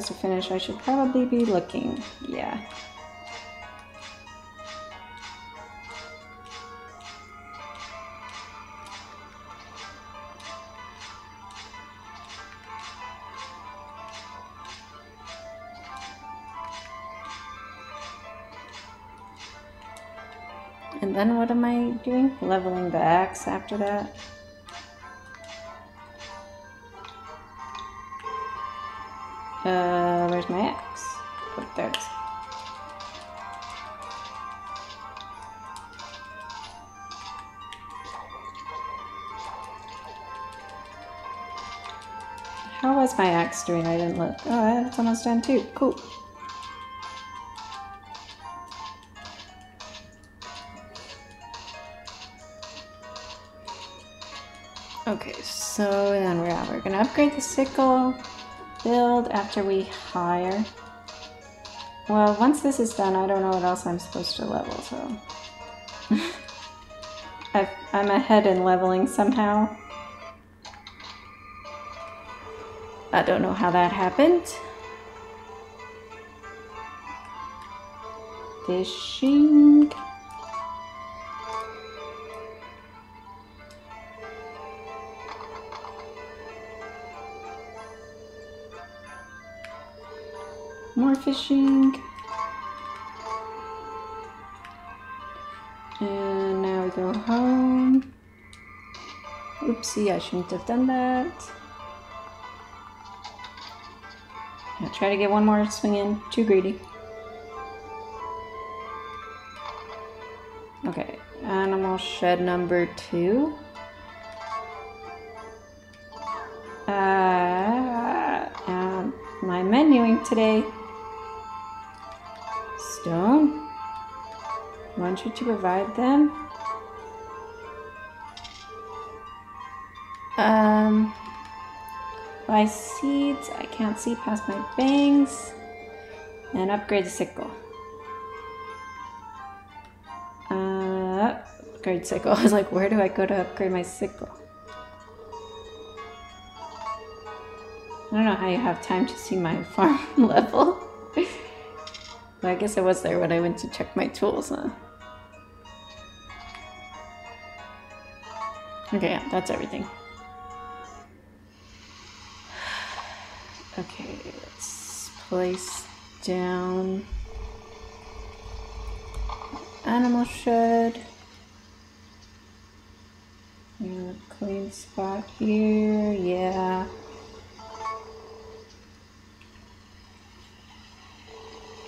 Supposed to finish. I should probably be looking. Yeah. And then what am I doing? Leveling the axe after that? Uh, where's my axe? Oh, there it is. How was my axe doing? I didn't look. Oh, it's almost done too. Cool. Okay, so then we're at. We're gonna upgrade the sickle, build after we hire. Well, once this is done, I don't know what else I'm supposed to level, so. i am ahead in leveling somehow. I don't know how that happened. Fishing. Fishing. And now we go home. Oopsie, I shouldn't have done that. I'll try to get one more swing in. Too greedy. Okay, animal shed number two. Uh, and my menuing today. Stone. Want you to provide them? Um, buy seeds. I can't see past my bangs. And upgrade the sickle. Uh, upgrade sickle. I was like, where do I go to upgrade my sickle? I don't know how you have time to see my farm level. I guess I was there when I went to check my tools, huh? Okay, yeah, that's everything. Okay, let's place down animal shed. Clean spot here, yeah.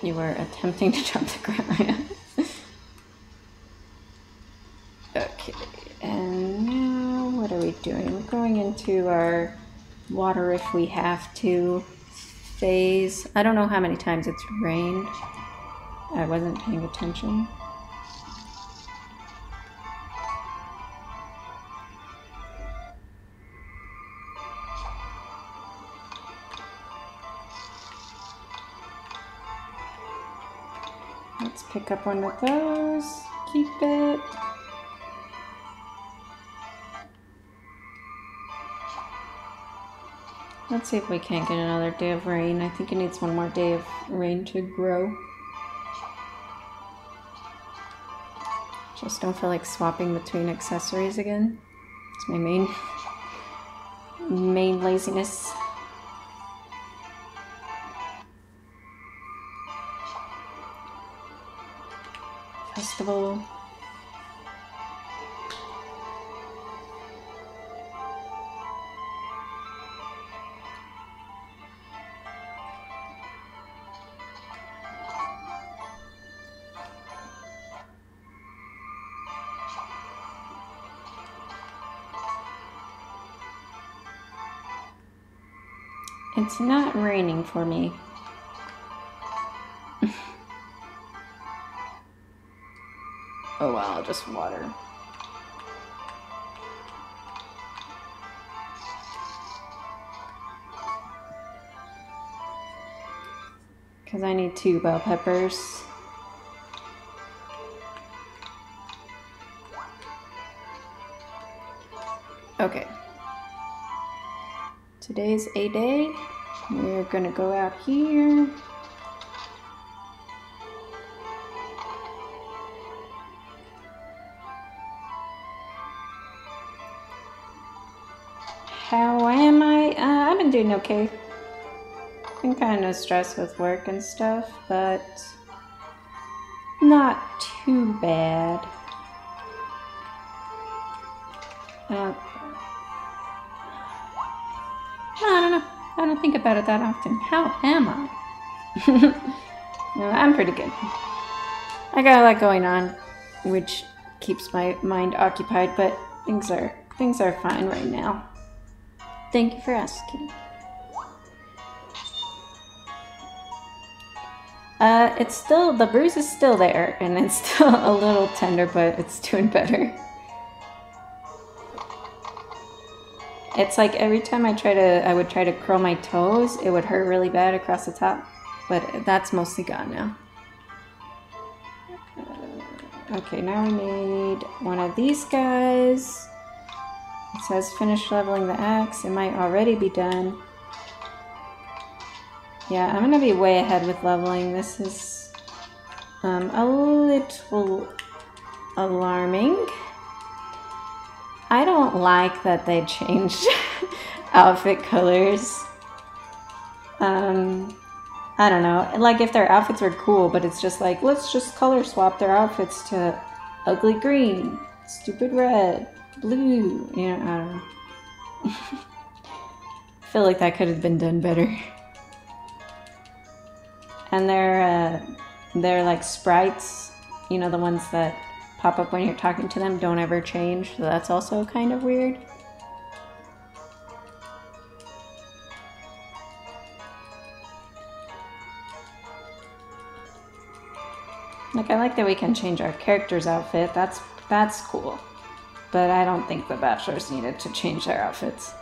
You were attempting to jump the ground. okay, and now what are we doing? We're going into our water if we have to phase. I don't know how many times it's rained. I wasn't paying attention. Pick up one of those, keep it. Let's see if we can't get another day of rain. I think it needs one more day of rain to grow. Just don't feel like swapping between accessories again. It's my main main laziness. It's not raining for me. Just water. Because I need two bell peppers. Okay. Today's a day. We're gonna go out here. Okay. I'm kind of stressed with work and stuff, but not too bad. Uh, I don't know. I don't think about it that often. How am I? no, I'm pretty good. I got a lot going on, which keeps my mind occupied, but things are things are fine right now. Thank you for asking. Uh, it's still the bruise is still there, and it's still a little tender, but it's doing better. It's like every time I try to, I would try to curl my toes, it would hurt really bad across the top. But that's mostly gone now. Uh, okay, now we need one of these guys. It says finish leveling the axe. It might already be done. Yeah, I'm gonna be way ahead with leveling. This is um, a little alarming. I don't like that they changed outfit colors. Um, I don't know. Like if their outfits were cool, but it's just like let's just color swap their outfits to ugly green, stupid red, blue. You know, I don't know. I feel like that could have been done better. And they're uh, they're like sprites, you know, the ones that pop up when you're talking to them don't ever change, so that's also kind of weird. Like I like that we can change our character's outfit. That's that's cool. But I don't think the bachelors needed to change their outfits.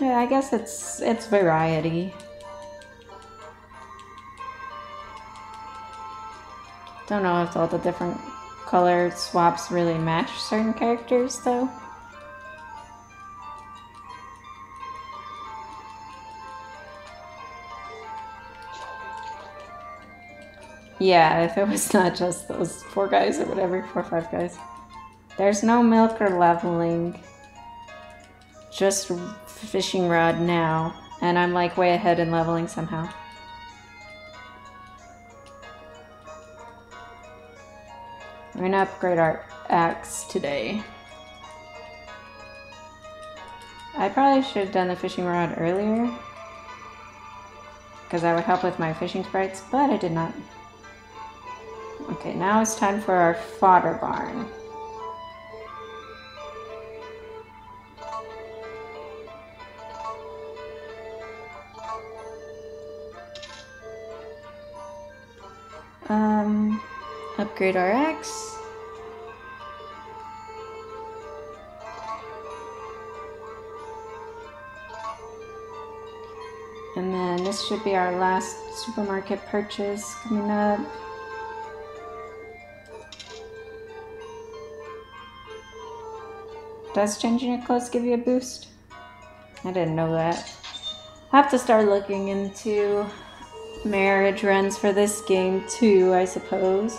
Yeah, I guess it's it's variety. Don't know if all the different color swaps really match certain characters, though. Yeah, if it was not just those four guys or whatever, four or five guys. There's no milk or leveling. Just fishing rod now. And I'm like way ahead in leveling somehow. We're gonna upgrade our axe today. I probably should have done the fishing rod earlier. Because that would help with my fishing sprites, but I did not. Okay, now it's time for our fodder barn. Um, upgrade axe. And then this should be our last supermarket purchase coming up. Does changing your clothes give you a boost? I didn't know that. I have to start looking into marriage runs for this game too, I suppose.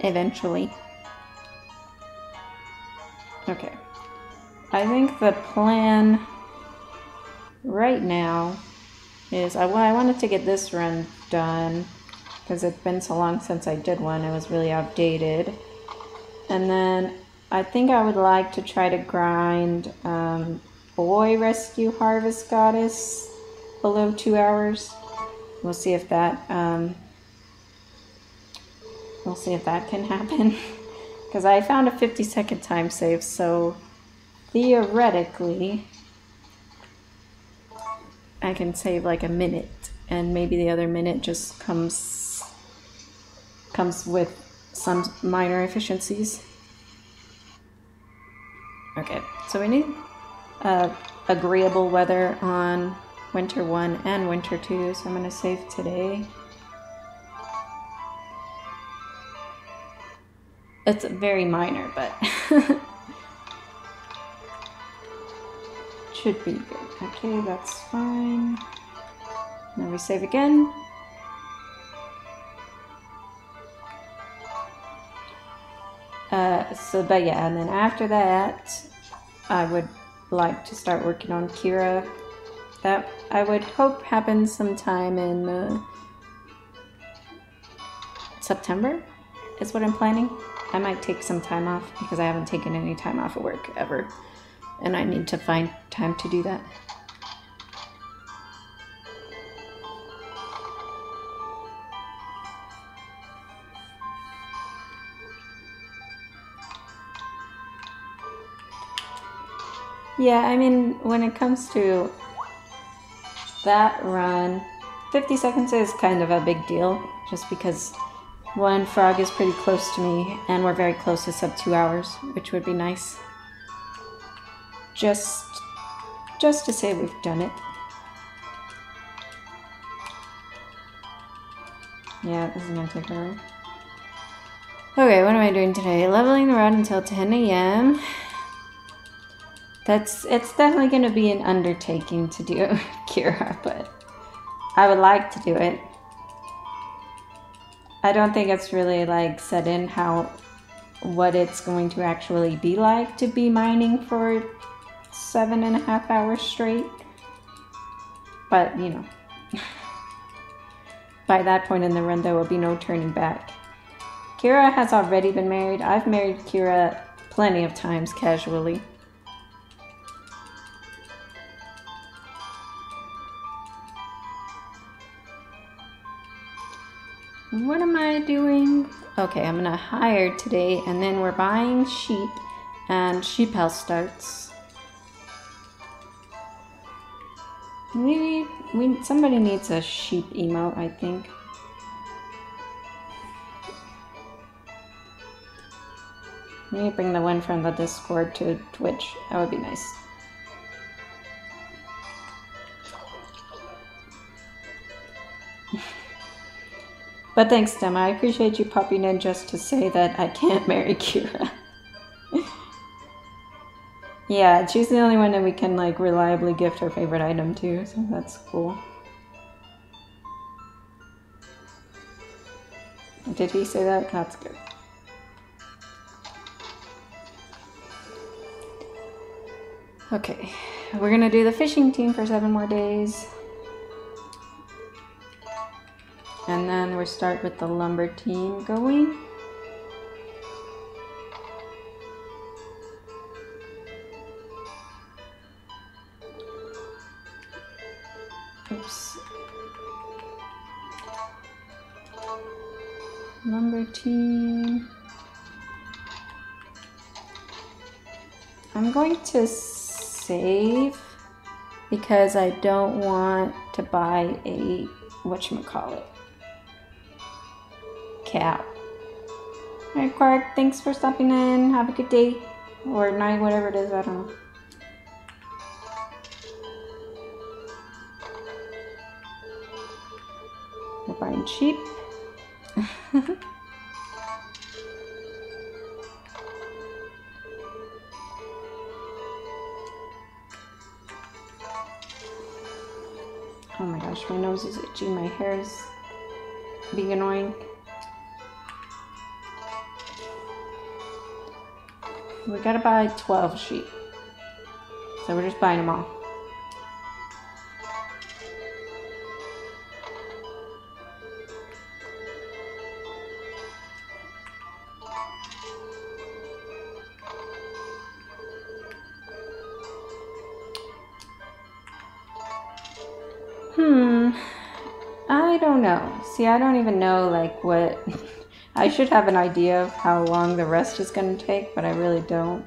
Eventually. Okay. I think the plan right now is I, I wanted to get this run done because it's been so long since I did one. It was really outdated. And then I think I would like to try to grind um, Boy Rescue Harvest Goddess below two hours. We'll see if that um, we'll see if that can happen. Because I found a 50 second time save, so theoretically I can save like a minute and maybe the other minute just comes comes with some minor efficiencies. Okay, so we need uh, agreeable weather on winter 1 and winter 2, so I'm to save today. It's very minor, but should be good. Okay, that's fine. Now we save again. So, but yeah, and then after that, I would like to start working on Kira. That I would hope happens sometime in uh, September, is what I'm planning. I might take some time off because I haven't taken any time off of work ever, and I need to find time to do that. Yeah, I mean, when it comes to that run, 50 seconds is kind of a big deal, just because one frog is pretty close to me, and we're very close to sub two hours, which would be nice. Just, just to say we've done it. Yeah, this is gonna take forever. Okay, what am I doing today? Leveling the rod until 10 a.m. That's it's definitely going to be an undertaking to do Kira, but I would like to do it. I don't think it's really like set in how what it's going to actually be like to be mining for seven and a half hours straight. But you know, by that point in the run, there will be no turning back. Kira has already been married. I've married Kira plenty of times casually. What am I doing? Okay, I'm gonna hire today and then we're buying sheep and sheep house starts. We, we, somebody needs a sheep emote, I think. Maybe bring the one from the Discord to Twitch. That would be nice. But thanks, Dema. I appreciate you popping in just to say that I can't marry Kira. yeah, she's the only one that we can like reliably gift her favorite item to, so that's cool. Did he say that? That's good. Okay, we're gonna do the fishing team for seven more days. And then we start with the lumber team going. Oops. Lumber team. I'm going to save because I don't want to buy a whatchamacallit cow. Alright, Quark, thanks for stopping in. Have a good day. Or night, whatever it is, I don't know. We're buying cheap. oh my gosh, my nose is itchy, my hair is being annoying. We gotta buy 12 sheep. So we're just buying them all. Hmm. I don't know. See, I don't even know like what I should have an idea of how long the rest is going to take, but I really don't.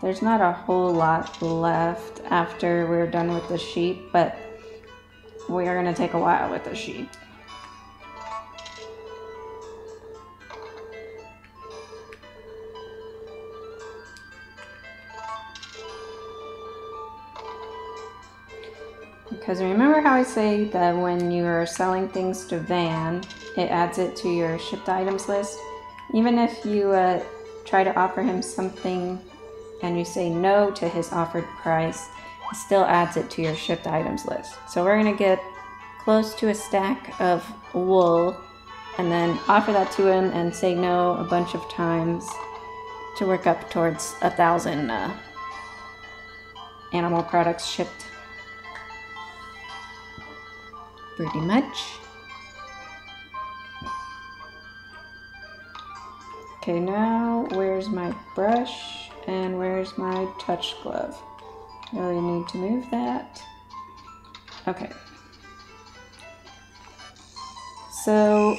There's not a whole lot left after we're done with the sheep, but we are going to take a while with the sheep. Because remember how I say that when you are selling things to Van, it adds it to your shipped items list? Even if you uh, try to offer him something and you say no to his offered price, it still adds it to your shipped items list. So we're going to get close to a stack of wool and then offer that to him and say no a bunch of times to work up towards a thousand uh, animal products shipped pretty much. Okay, now where's my brush and where's my touch glove? Really need to move that. Okay. So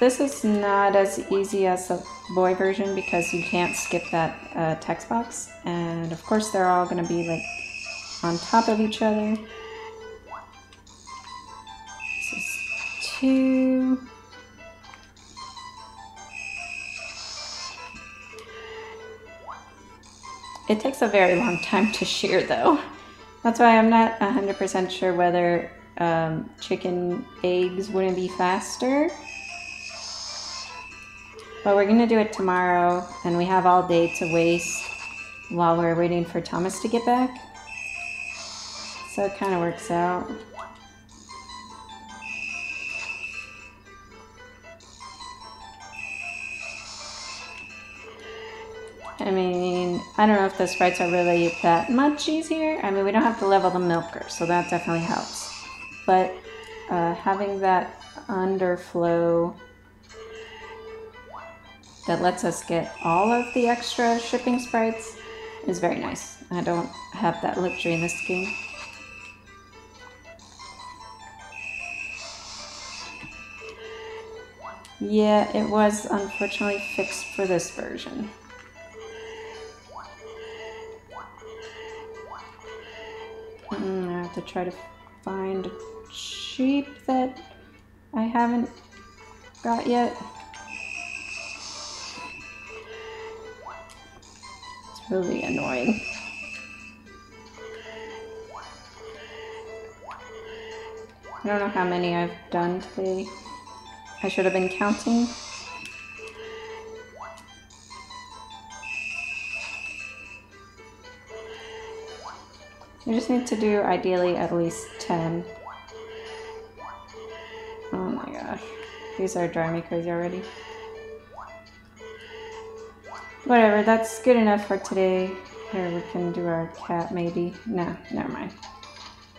this is not as easy as the boy version because you can't skip that uh, text box. And of course they're all gonna be like on top of each other. It takes a very long time to shear though. That's why I'm not 100% sure whether um, chicken eggs wouldn't be faster. But we're gonna do it tomorrow and we have all day to waste while we're waiting for Thomas to get back. So it kind of works out. I mean, I don't know if the sprites are really that much easier. I mean, we don't have to level the milker, so that definitely helps. But uh, having that underflow that lets us get all of the extra shipping sprites is very nice. I don't have that luxury in this game. Yeah, it was unfortunately fixed for this version. Mm, I have to try to find a sheep that I haven't got yet. It's really annoying. I don't know how many I've done today. I should have been counting. You just need to do ideally at least 10. Oh my gosh. These are driving me crazy already. Whatever, that's good enough for today. Here, we can do our cat maybe. Nah, never mind.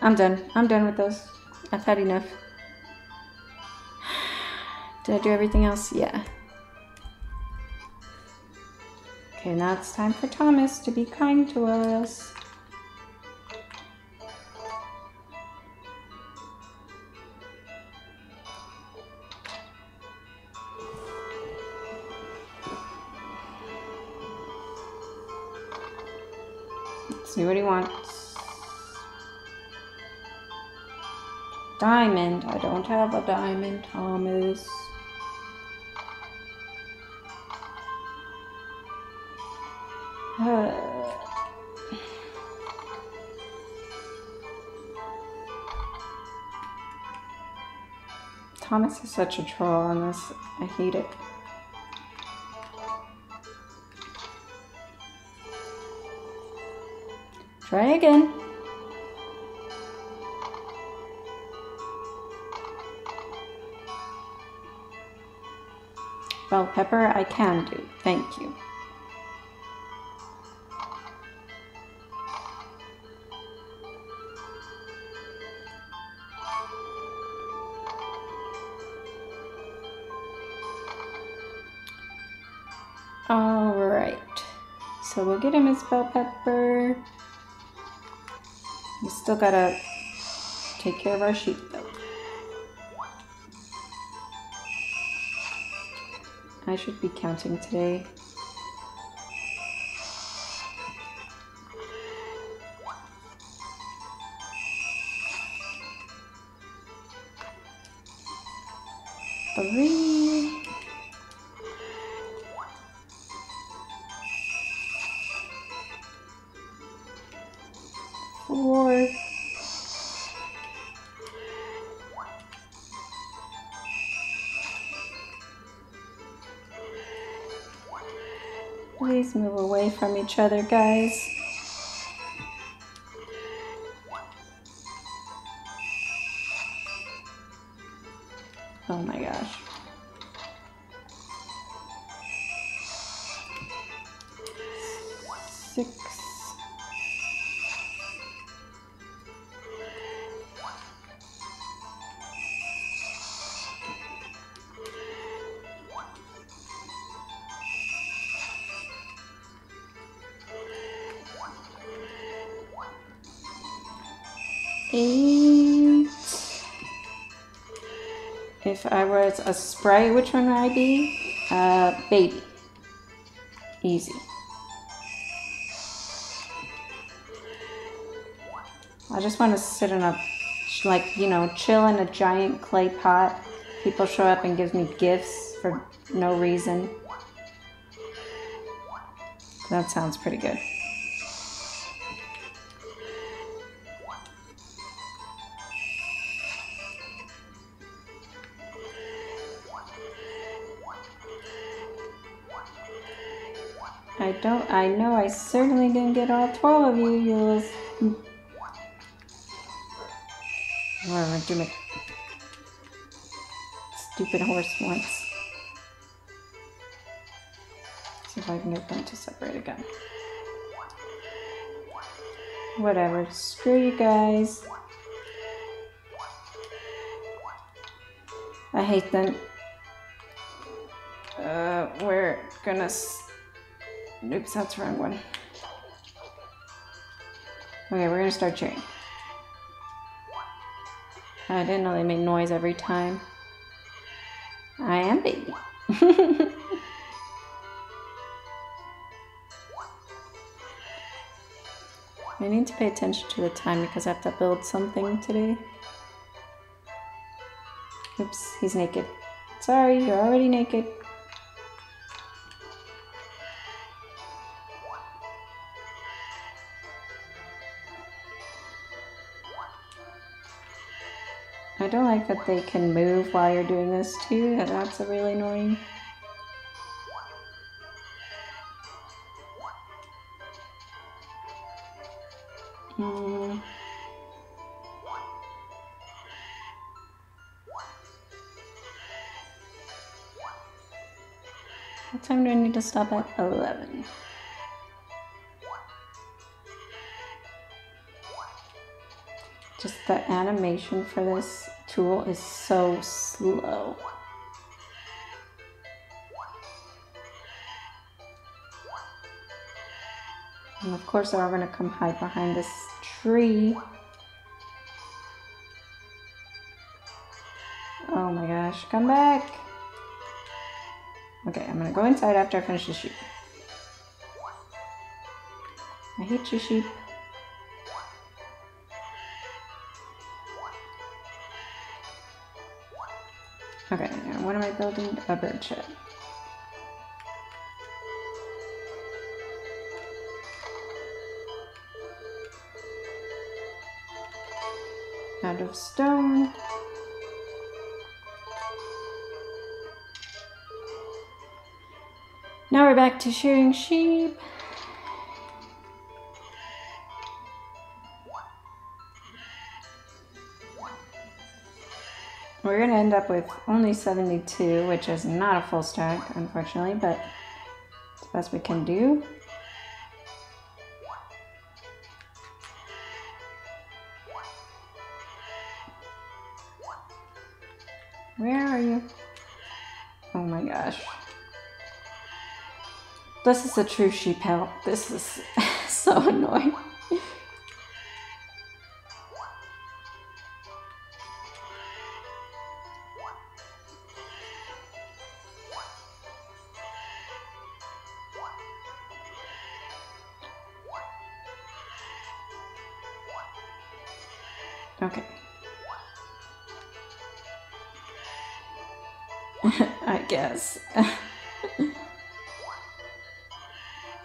I'm done. I'm done with those. I've had enough. Did I do everything else? Yeah. Okay, now it's time for Thomas to be kind to us. See what he wants. Diamond. I don't have a diamond, Thomas. Thomas is such a troll on this. I hate it. Try again. Bell pepper, I can do. Thank you. Alright. So we'll get him his bell pepper. We still gotta take care of our sheep though. I should be counting today. Each other, guys. If I was a sprite, which one would I be? Uh, baby. Easy. I just want to sit in a, like, you know, chill in a giant clay pot. People show up and give me gifts for no reason. That sounds pretty good. Certainly didn't get all 12 of you, you little... Stupid horse once. See if I can get them to separate again. Whatever, screw you guys. I hate them. Uh, we're gonna... Oops, that's the wrong one. Okay, we're gonna start cheering. I didn't know they made noise every time. I am baby. I need to pay attention to the time because I have to build something today. Oops, he's naked. Sorry, you're already naked. I don't like that they can move while you're doing this too. That's a really annoying. Mm. What time do I need to stop at? 11. Just the animation for this tool is so slow. And of course all gonna come hide behind this tree. Oh my gosh, come back. Okay, I'm gonna go inside after I finish the sheep. I hate you, sheep. I building? A bird shed. Out of stone. Now we're back to shearing sheep. We're going to end up with only 72, which is not a full stack, unfortunately, but it's the best we can do. Where are you? Oh my gosh. This is a true sheep help. This is so annoying.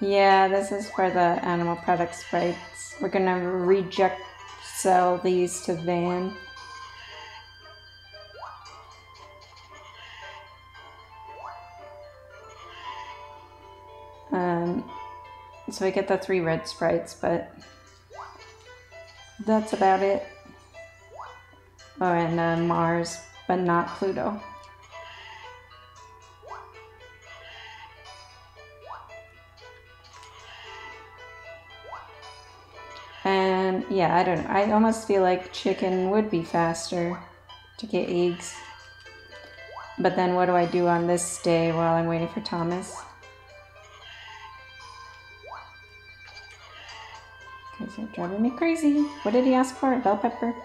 Yeah, this is for the animal product sprites. We're gonna reject sell these to Van. Um, so we get the three red sprites, but that's about it. Oh, and uh, Mars, but not Pluto. Yeah, I don't know. I almost feel like chicken would be faster to get eggs. But then what do I do on this day while I'm waiting for Thomas? Because you're driving me crazy. What did he ask for? Bell pepper?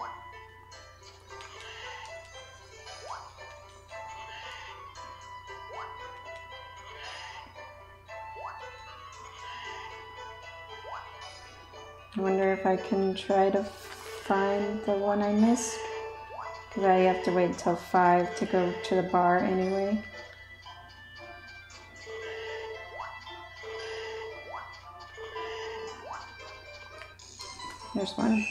I can try to find the one I missed. Because I have to wait until 5 to go to the bar anyway. There's one.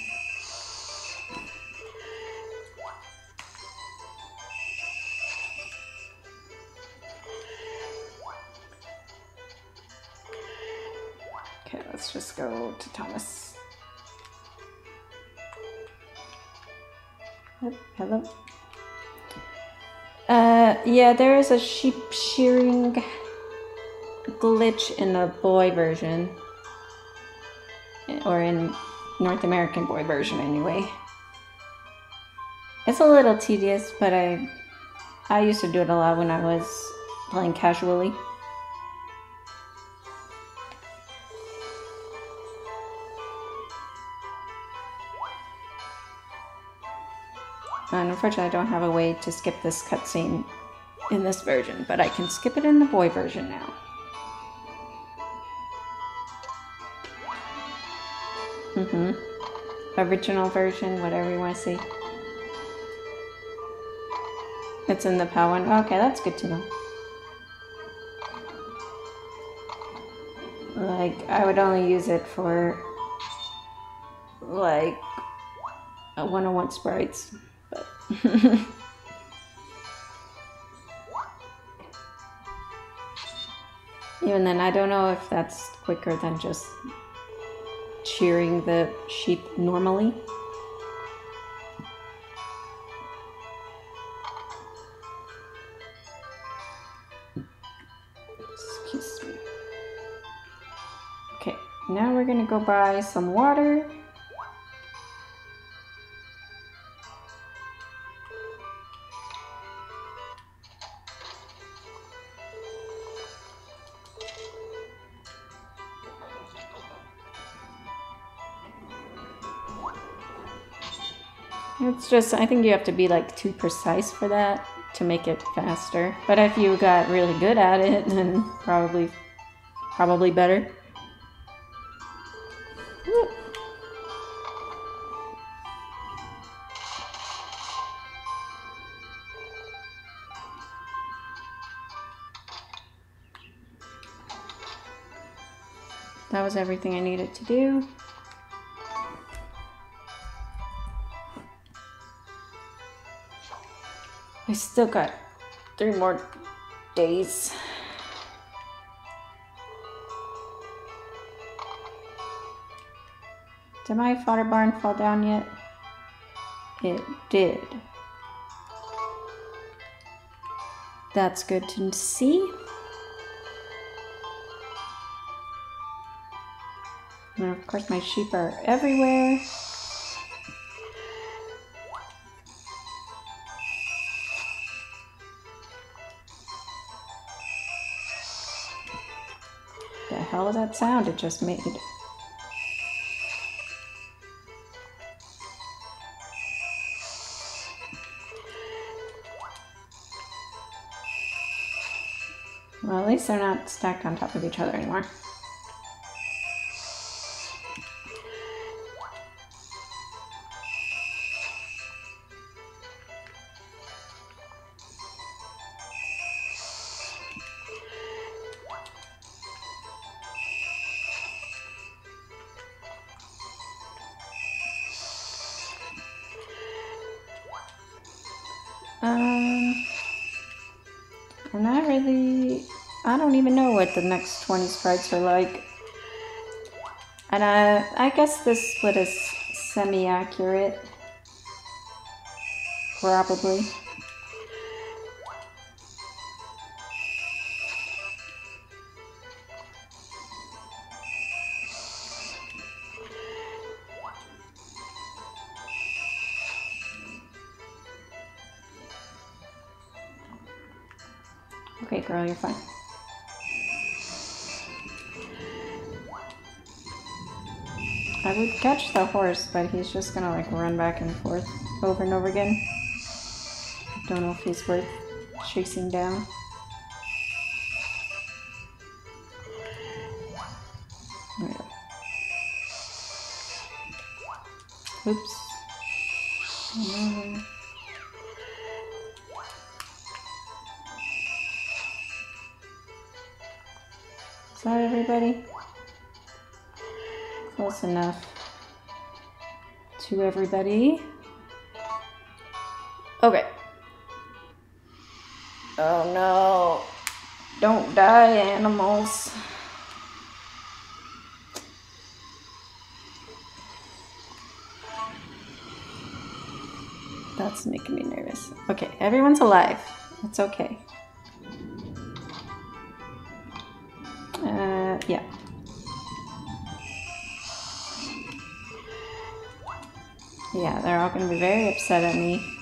Okay, let's just go to Thomas. Hello. Uh, yeah, there is a sheep shearing glitch in the boy version, or in North American boy version anyway. It's a little tedious, but I I used to do it a lot when I was playing casually. And unfortunately, I don't have a way to skip this cutscene in this version, but I can skip it in the boy version now. Mm-hmm. Original version, whatever you want to see. It's in the one. Okay, that's good to know. Like, I would only use it for, like, 101 sprites. Even then, I don't know if that's quicker than just shearing the sheep normally. Excuse me. Okay, now we're gonna go buy some water. It's just, I think you have to be like too precise for that to make it faster. But if you got really good at it, then probably, probably better. That was everything I needed to do. I still got three more days. Did my fodder barn fall down yet? It did. That's good to see. And of course my sheep are everywhere. Hell is that sound it just made? Well, at least they're not stacked on top of each other anymore. Even know what the next 20 sprites are like. And uh, I guess this split is semi accurate. Probably. Catch the horse, but he's just gonna like run back and forth over and over again. Don't know if he's worth chasing down. Oops. Is that everybody? Close enough to everybody. Okay. Oh no. Don't die, animals. That's making me nervous. Okay, everyone's alive. It's okay. Uh, yeah. Yeah, they're all gonna be very upset at me.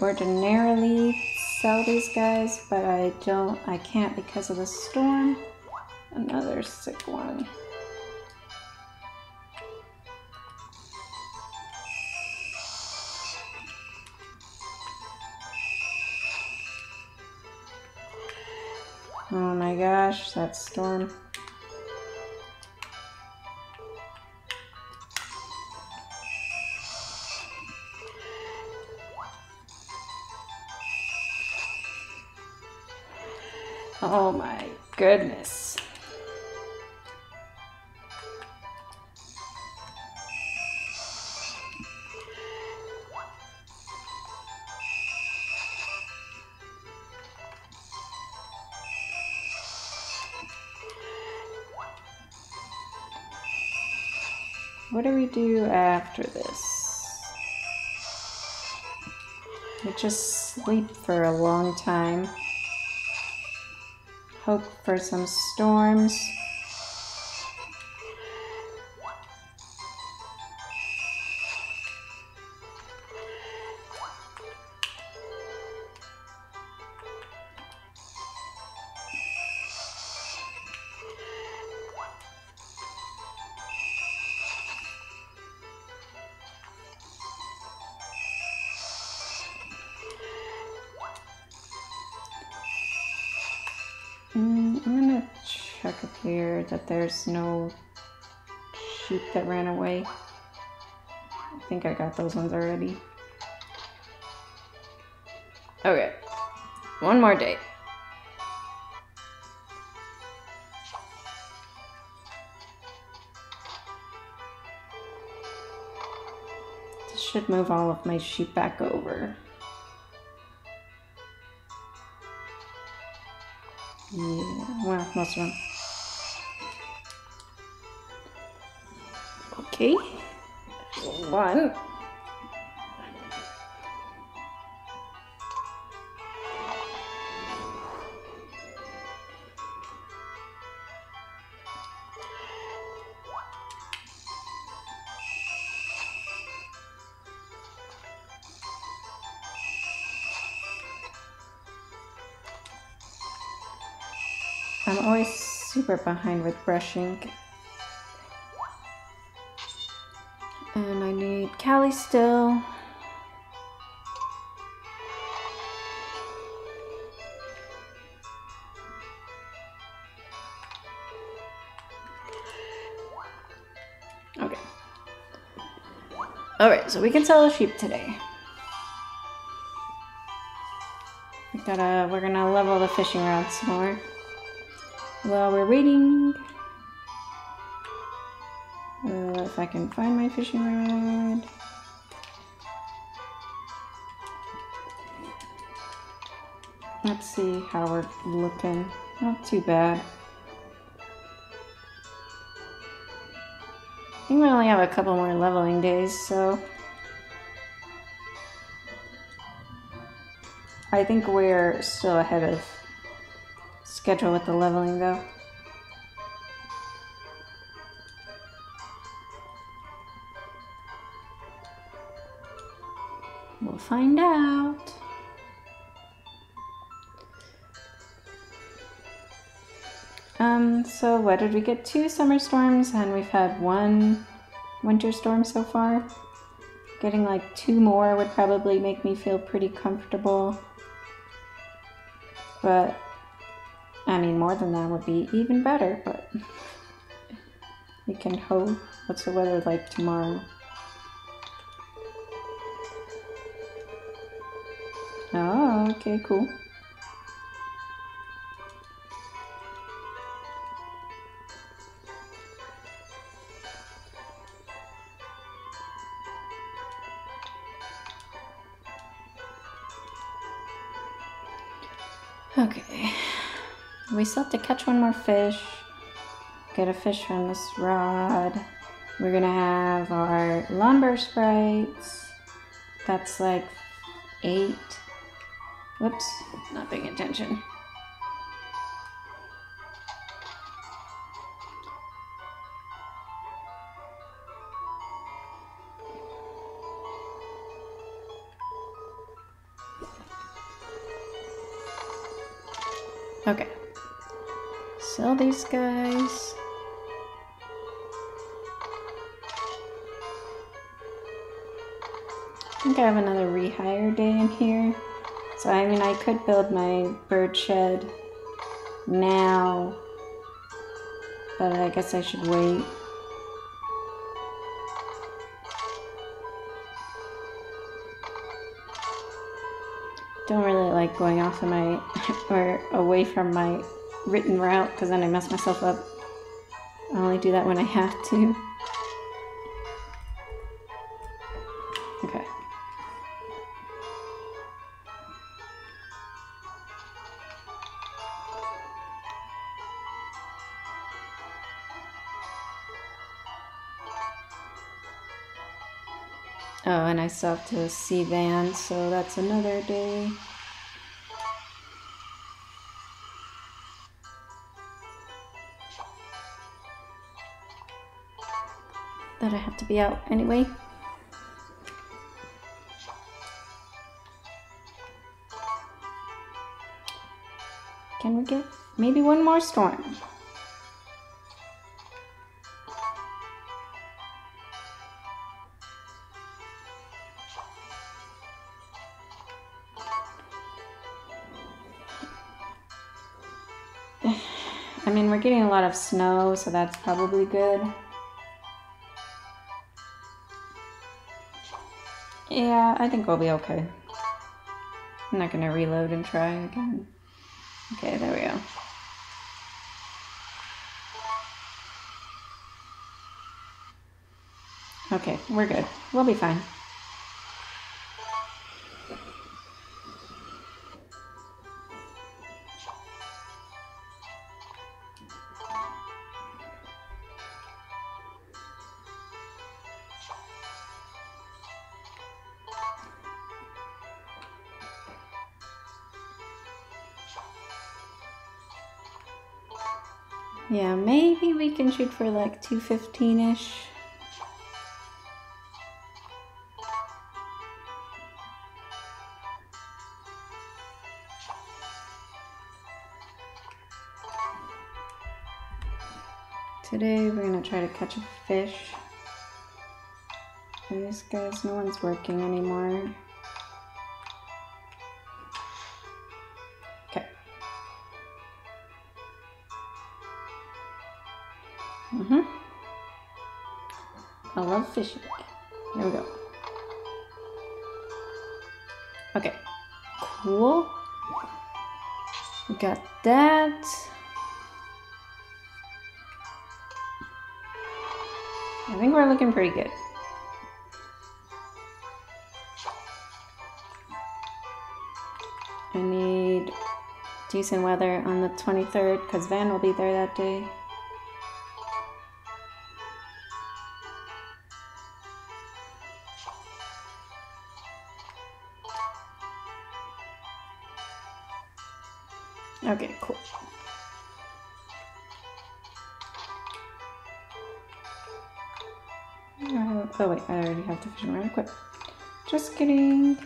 Ordinarily sell these guys, but I don't, I can't because of the storm. Another sick one. Goodness. What do we do after this? We just sleep for a long time. Hope for some storms. There's no sheep that ran away. I think I got those ones already. Okay, one more day. This should move all of my sheep back over. Yeah, well, most of them. Okay, one. I'm always super behind with brushing. Still. Okay. Alright, so we can sell a sheep today. We gotta, we're gonna level the fishing rods more. While we're waiting, uh, if I can find my fishing rod. Let's see how we're looking. Not too bad. I think we only have a couple more leveling days, so. I think we're still ahead of schedule with the leveling though. We'll find out. What did we get? Two summer storms and we've had one winter storm so far. Getting like two more would probably make me feel pretty comfortable. But I mean, more than that would be even better, but we can hope. What's the weather like tomorrow? Oh, okay, cool. We still have to catch one more fish. Get a fish from this rod. We're gonna have our lumber sprites. That's like eight. Whoops, not paying attention. Sell these guys. I think I have another rehire day in here. So I mean I could build my bird shed now. But I guess I should wait. Don't really like going off of my or away from my written route because then I mess myself up. I only do that when I have to. Okay. Oh, and I still have to see Van, so that's another day. Be out anyway. Can we get maybe one more storm? I mean, we're getting a lot of snow, so that's probably good. Yeah, I think we'll be okay. I'm not gonna reload and try again. Okay, there we go. Okay, we're good. We'll be fine. We can shoot for like 215-ish. Today we're gonna try to catch a fish. This guy's, no one's working anymore. Fishing. There we go. Okay. Cool. We got that. I think we're looking pretty good. I need decent weather on the 23rd because Van will be there that day. Oh wait, I already have the rod equipped. Just kidding.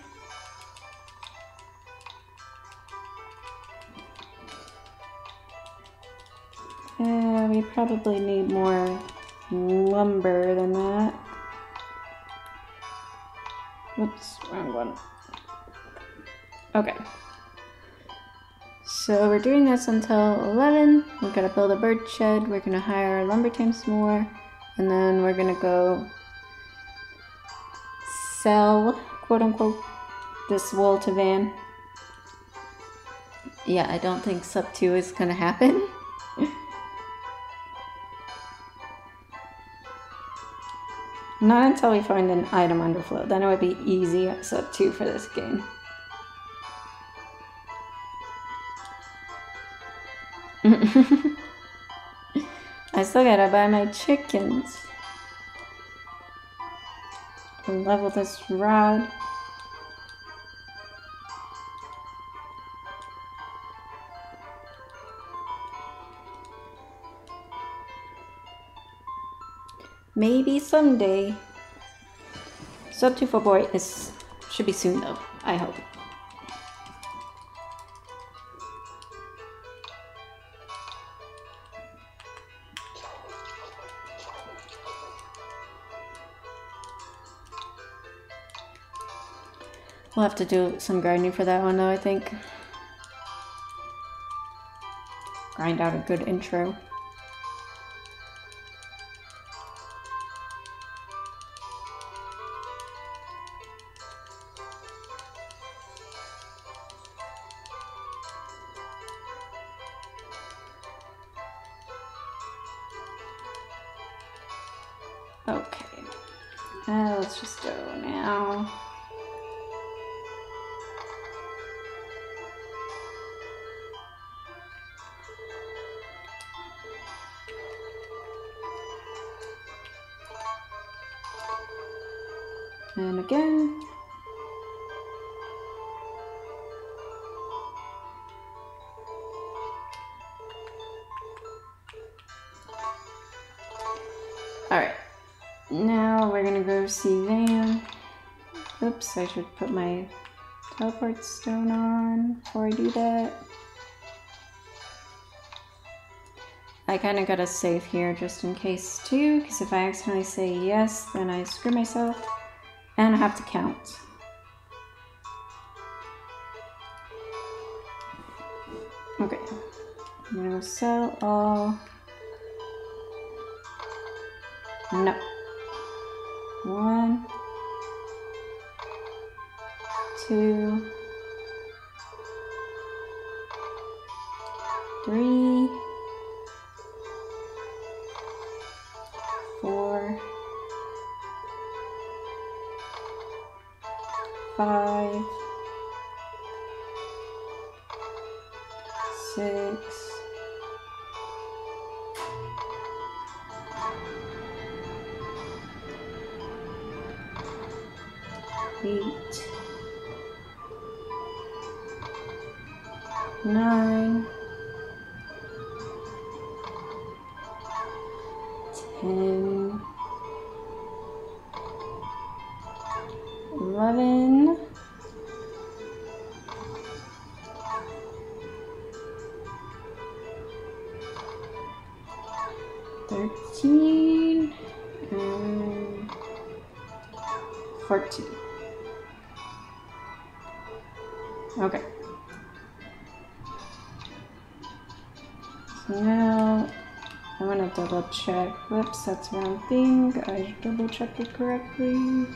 Uh, we probably need more lumber than that. Whoops, wrong one. Okay. So we're doing this until 11. We're gonna build a bird shed. We're gonna hire lumber teams more. And then we're gonna go sell, quote unquote, this wool to Van. Yeah, I don't think sub 2 is gonna happen. Not until we find an item underflow. Then it would be easy sub 2 for this game. I still gotta buy my chickens. Level this rod. Maybe someday. Sub 2 for boy is should be soon though, I hope. We'll have to do some grinding for that one though, I think. Grind out a good intro. Alright. Now we're gonna go see Van. Oops, I should put my teleport stone on before I do that. I kind of gotta save here just in case too, because if I accidentally say yes, then I screw myself. And I have to count. Okay. I'm gonna go sell all. No. One. Two. Three. Whoops, that's wrong thing. I double checked it correctly.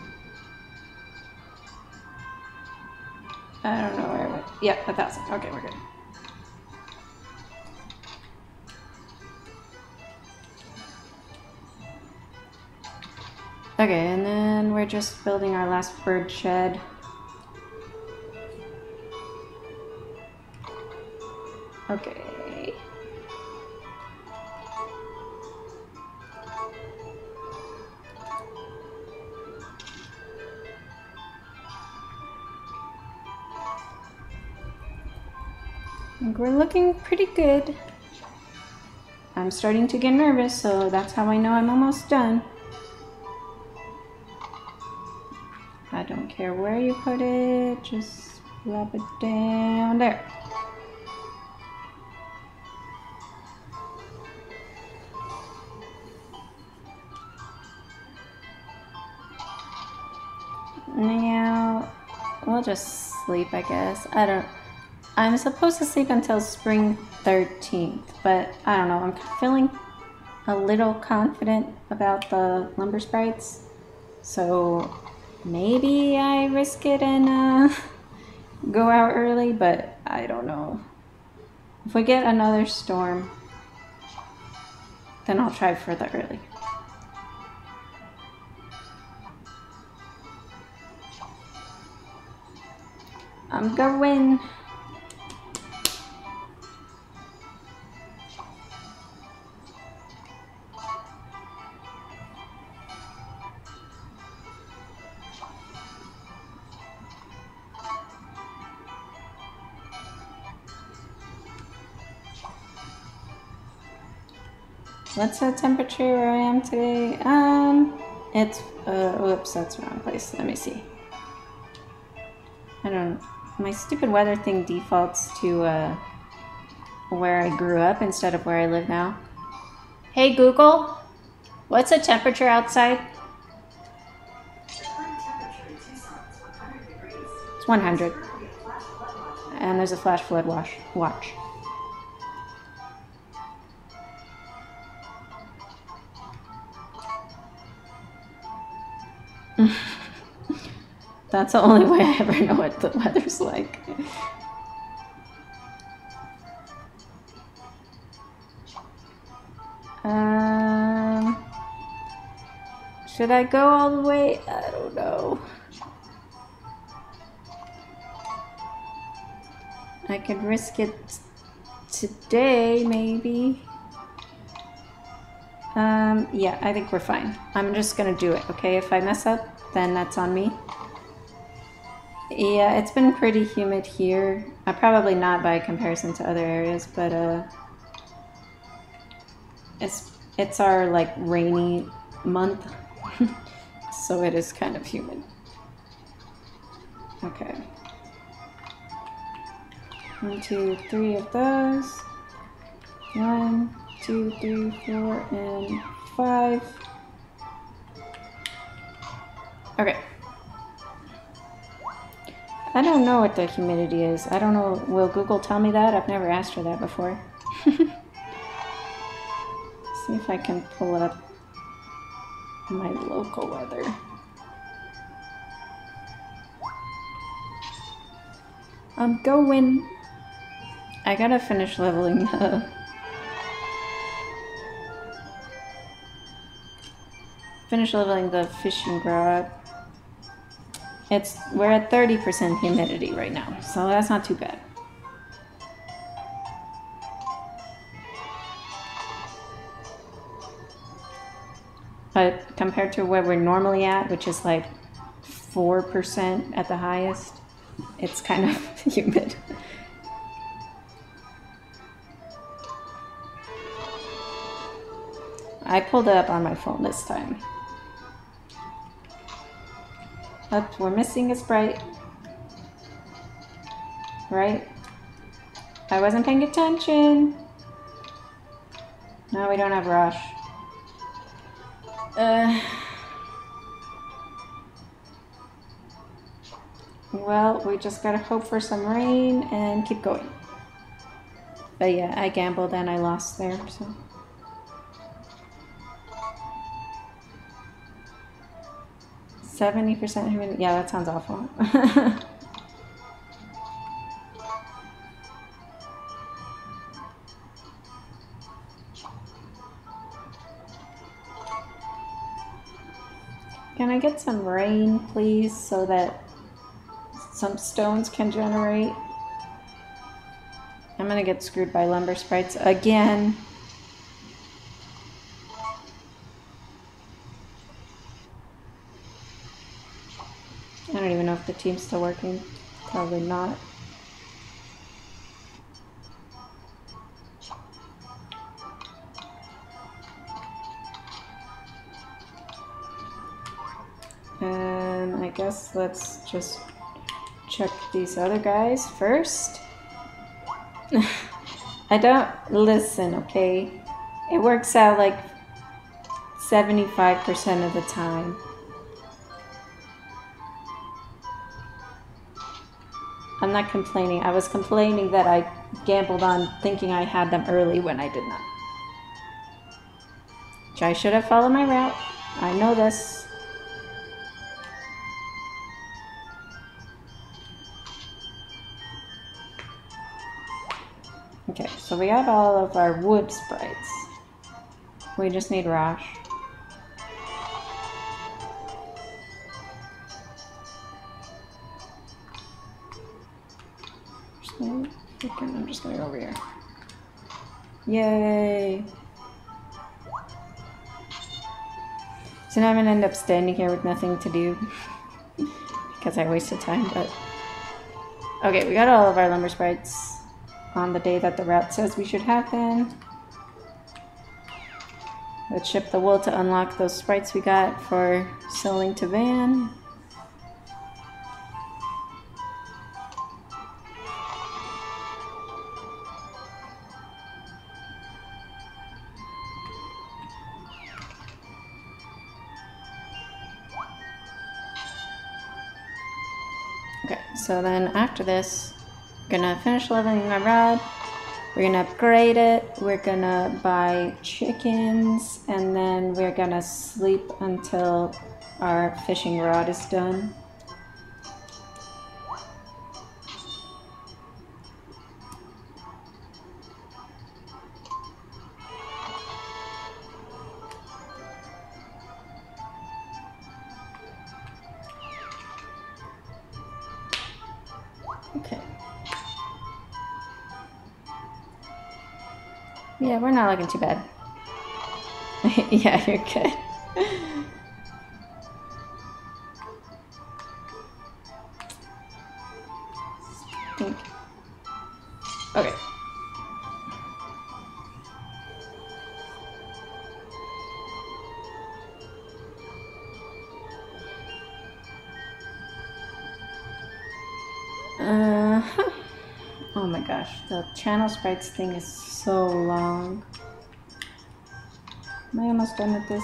I don't know where it went. Yeah, a thousand. Okay, we're good. Okay, and then we're just building our last bird shed. Good. I'm starting to get nervous, so that's how I know I'm almost done. I don't care where you put it, just rub it down there. Now, we'll just sleep, I guess. I don't. I'm supposed to sleep until spring 13th, but I don't know. I'm feeling a little confident about the lumber sprites, so maybe I risk it and uh, go out early, but I don't know. If we get another storm, then I'll try for the early. I'm going. What's the temperature where I am today? Um, it's, uh, whoops, that's the wrong place. Let me see. I don't, my stupid weather thing defaults to, uh, where I grew up instead of where I live now. Hey Google, what's the temperature outside? The current temperature in Tucson is 100 degrees. It's 100. And there's a flash flood wash. Watch. That's the only way I ever know what the weather's like. Um, should I go all the way? I don't know. I could risk it today, maybe. Um, yeah, I think we're fine. I'm just gonna do it, okay? If I mess up, then that's on me. Yeah, it's been pretty humid here. Uh, probably not by comparison to other areas, but uh, it's it's our like rainy month, so it is kind of humid. Okay. One, two, three of those. One, two, three, four, and five. Okay. I don't know what the humidity is. I don't know. Will Google tell me that? I've never asked her that before. See if I can pull up my local weather. I'm going. I gotta finish leveling the. Finish leveling the fishing rod. It's we're at 30% humidity right now, so that's not too bad. But compared to where we're normally at, which is like 4% at the highest, it's kind of humid. I pulled it up on my phone this time. But we're missing a sprite. Right? I wasn't paying attention. No, we don't have rush. Uh, well, we just gotta hope for some rain and keep going. But yeah, I gambled and I lost there, so. Seventy percent humidity. Yeah, that sounds awful. Can I get some rain, please, so that some stones can generate? I'm gonna get screwed by lumber sprites again. I don't even know if the team's still working. Probably not. And I guess let's just check these other guys first. I don't listen, okay? It works out like 75% of the time. I'm not complaining. I was complaining that I gambled on thinking I had them early when I did not. I should have followed my route. I know this. Okay, so we have all of our wood sprites. We just need Rosh. I'm just gonna go over here. Yay! So now I'm gonna end up standing here with nothing to do because I wasted time, but okay, we got all of our lumber sprites on the day that the route says we should have them. Let's ship the wool to unlock those sprites we got for selling to Van. So then after this, we're gonna finish leveling my rod. We're gonna upgrade it. We're gonna buy chickens, and then we're gonna sleep until our fishing rod is done. Yeah, we're not looking too bad. yeah, you're good. Okay. Uh, oh my gosh, the channel sprites thing is so long. Am I almost done with this?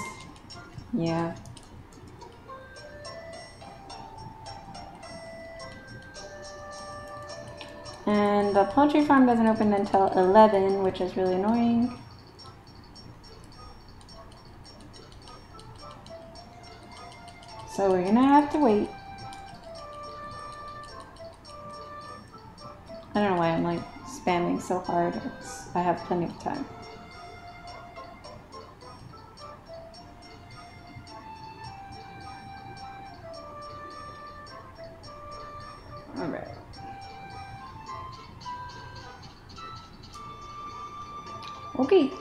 Yeah. And the poultry farm doesn't open until 11, which is really annoying. So we're gonna have to wait. I don't know why I'm like spamming so hard. It's, I have plenty of time. Alright. Okay,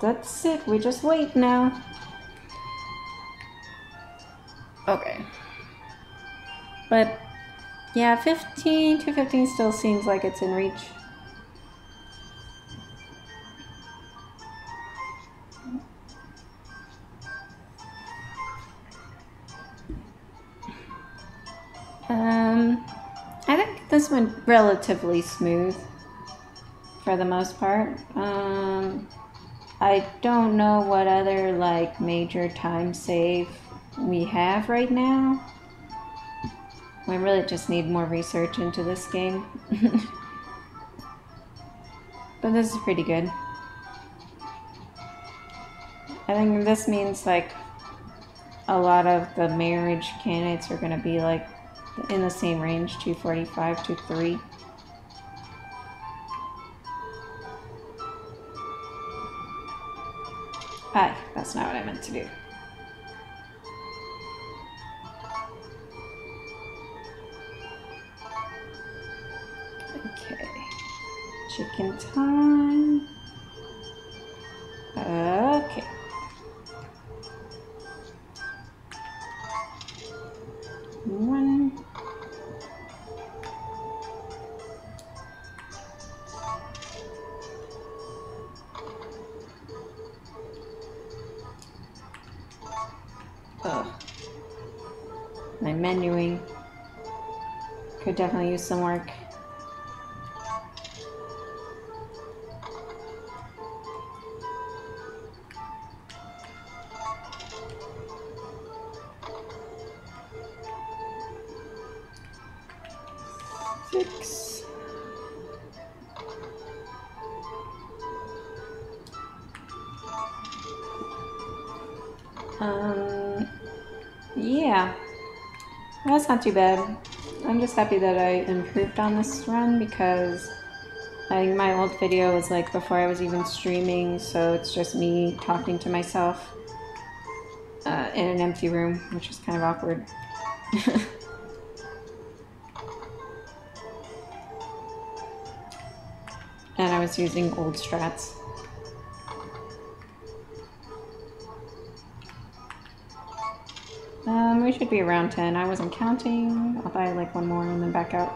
that's it. We just wait now. Okay. But yeah, 15 to 15 still seems like it's in reach. Relatively smooth for the most part. Um, I don't know what other like major time save we have right now. We really just need more research into this game. but this is pretty good. I think this means like a lot of the marriage candidates are going to be like in the same range 245 to 3. Ah, that's not what I meant to do. Okay. Chicken time. Ugh. My menuing could definitely use some work. Not too bad. I'm just happy that I improved on this run because I think my old video was like before I was even streaming, so it's just me talking to myself uh, in an empty room, which is kind of awkward. and I was using old strats. We should be around 10. I wasn't counting. I'll buy like one more and then back out.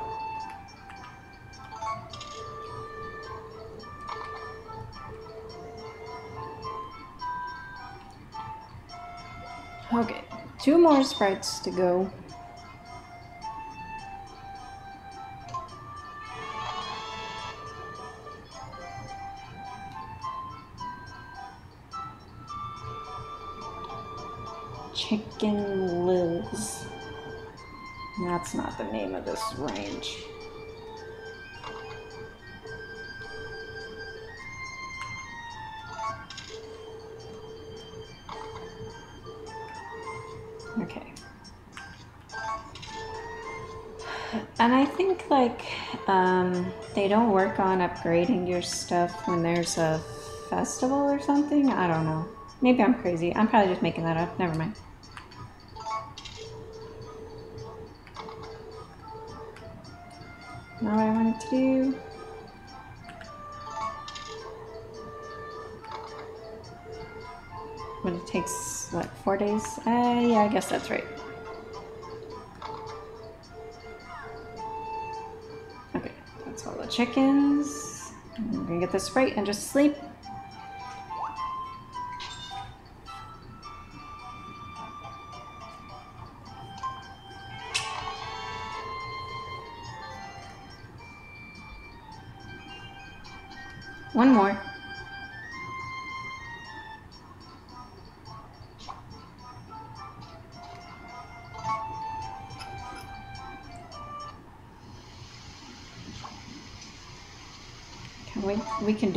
Okay, two more sprites to go. Um, they don't work on upgrading your stuff when there's a festival or something. I don't know. Maybe I'm crazy. I'm probably just making that up. Never mind. Not what I wanted to do. But it takes, what, four days? Uh, yeah, I guess that's right. Chickens. I'm gonna get this right and just sleep.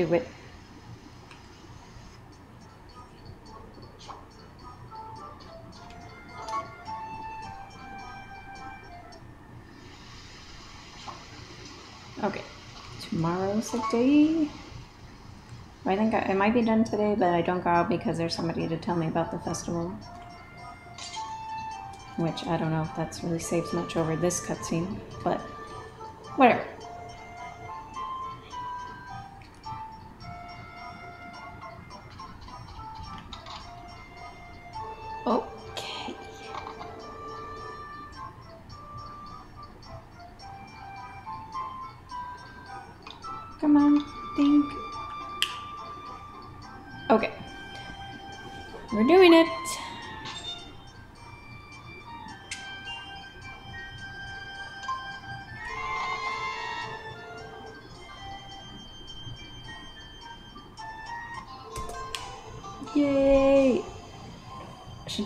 Do it. Okay, tomorrow's the day. I think I, it might be done today, but I don't go out because there's somebody to tell me about the festival. Which I don't know if that's really saves much over this cutscene, but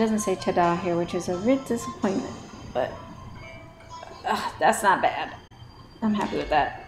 doesn't say ta-da here, which is a real disappointment, but uh, that's not bad. I'm happy with that.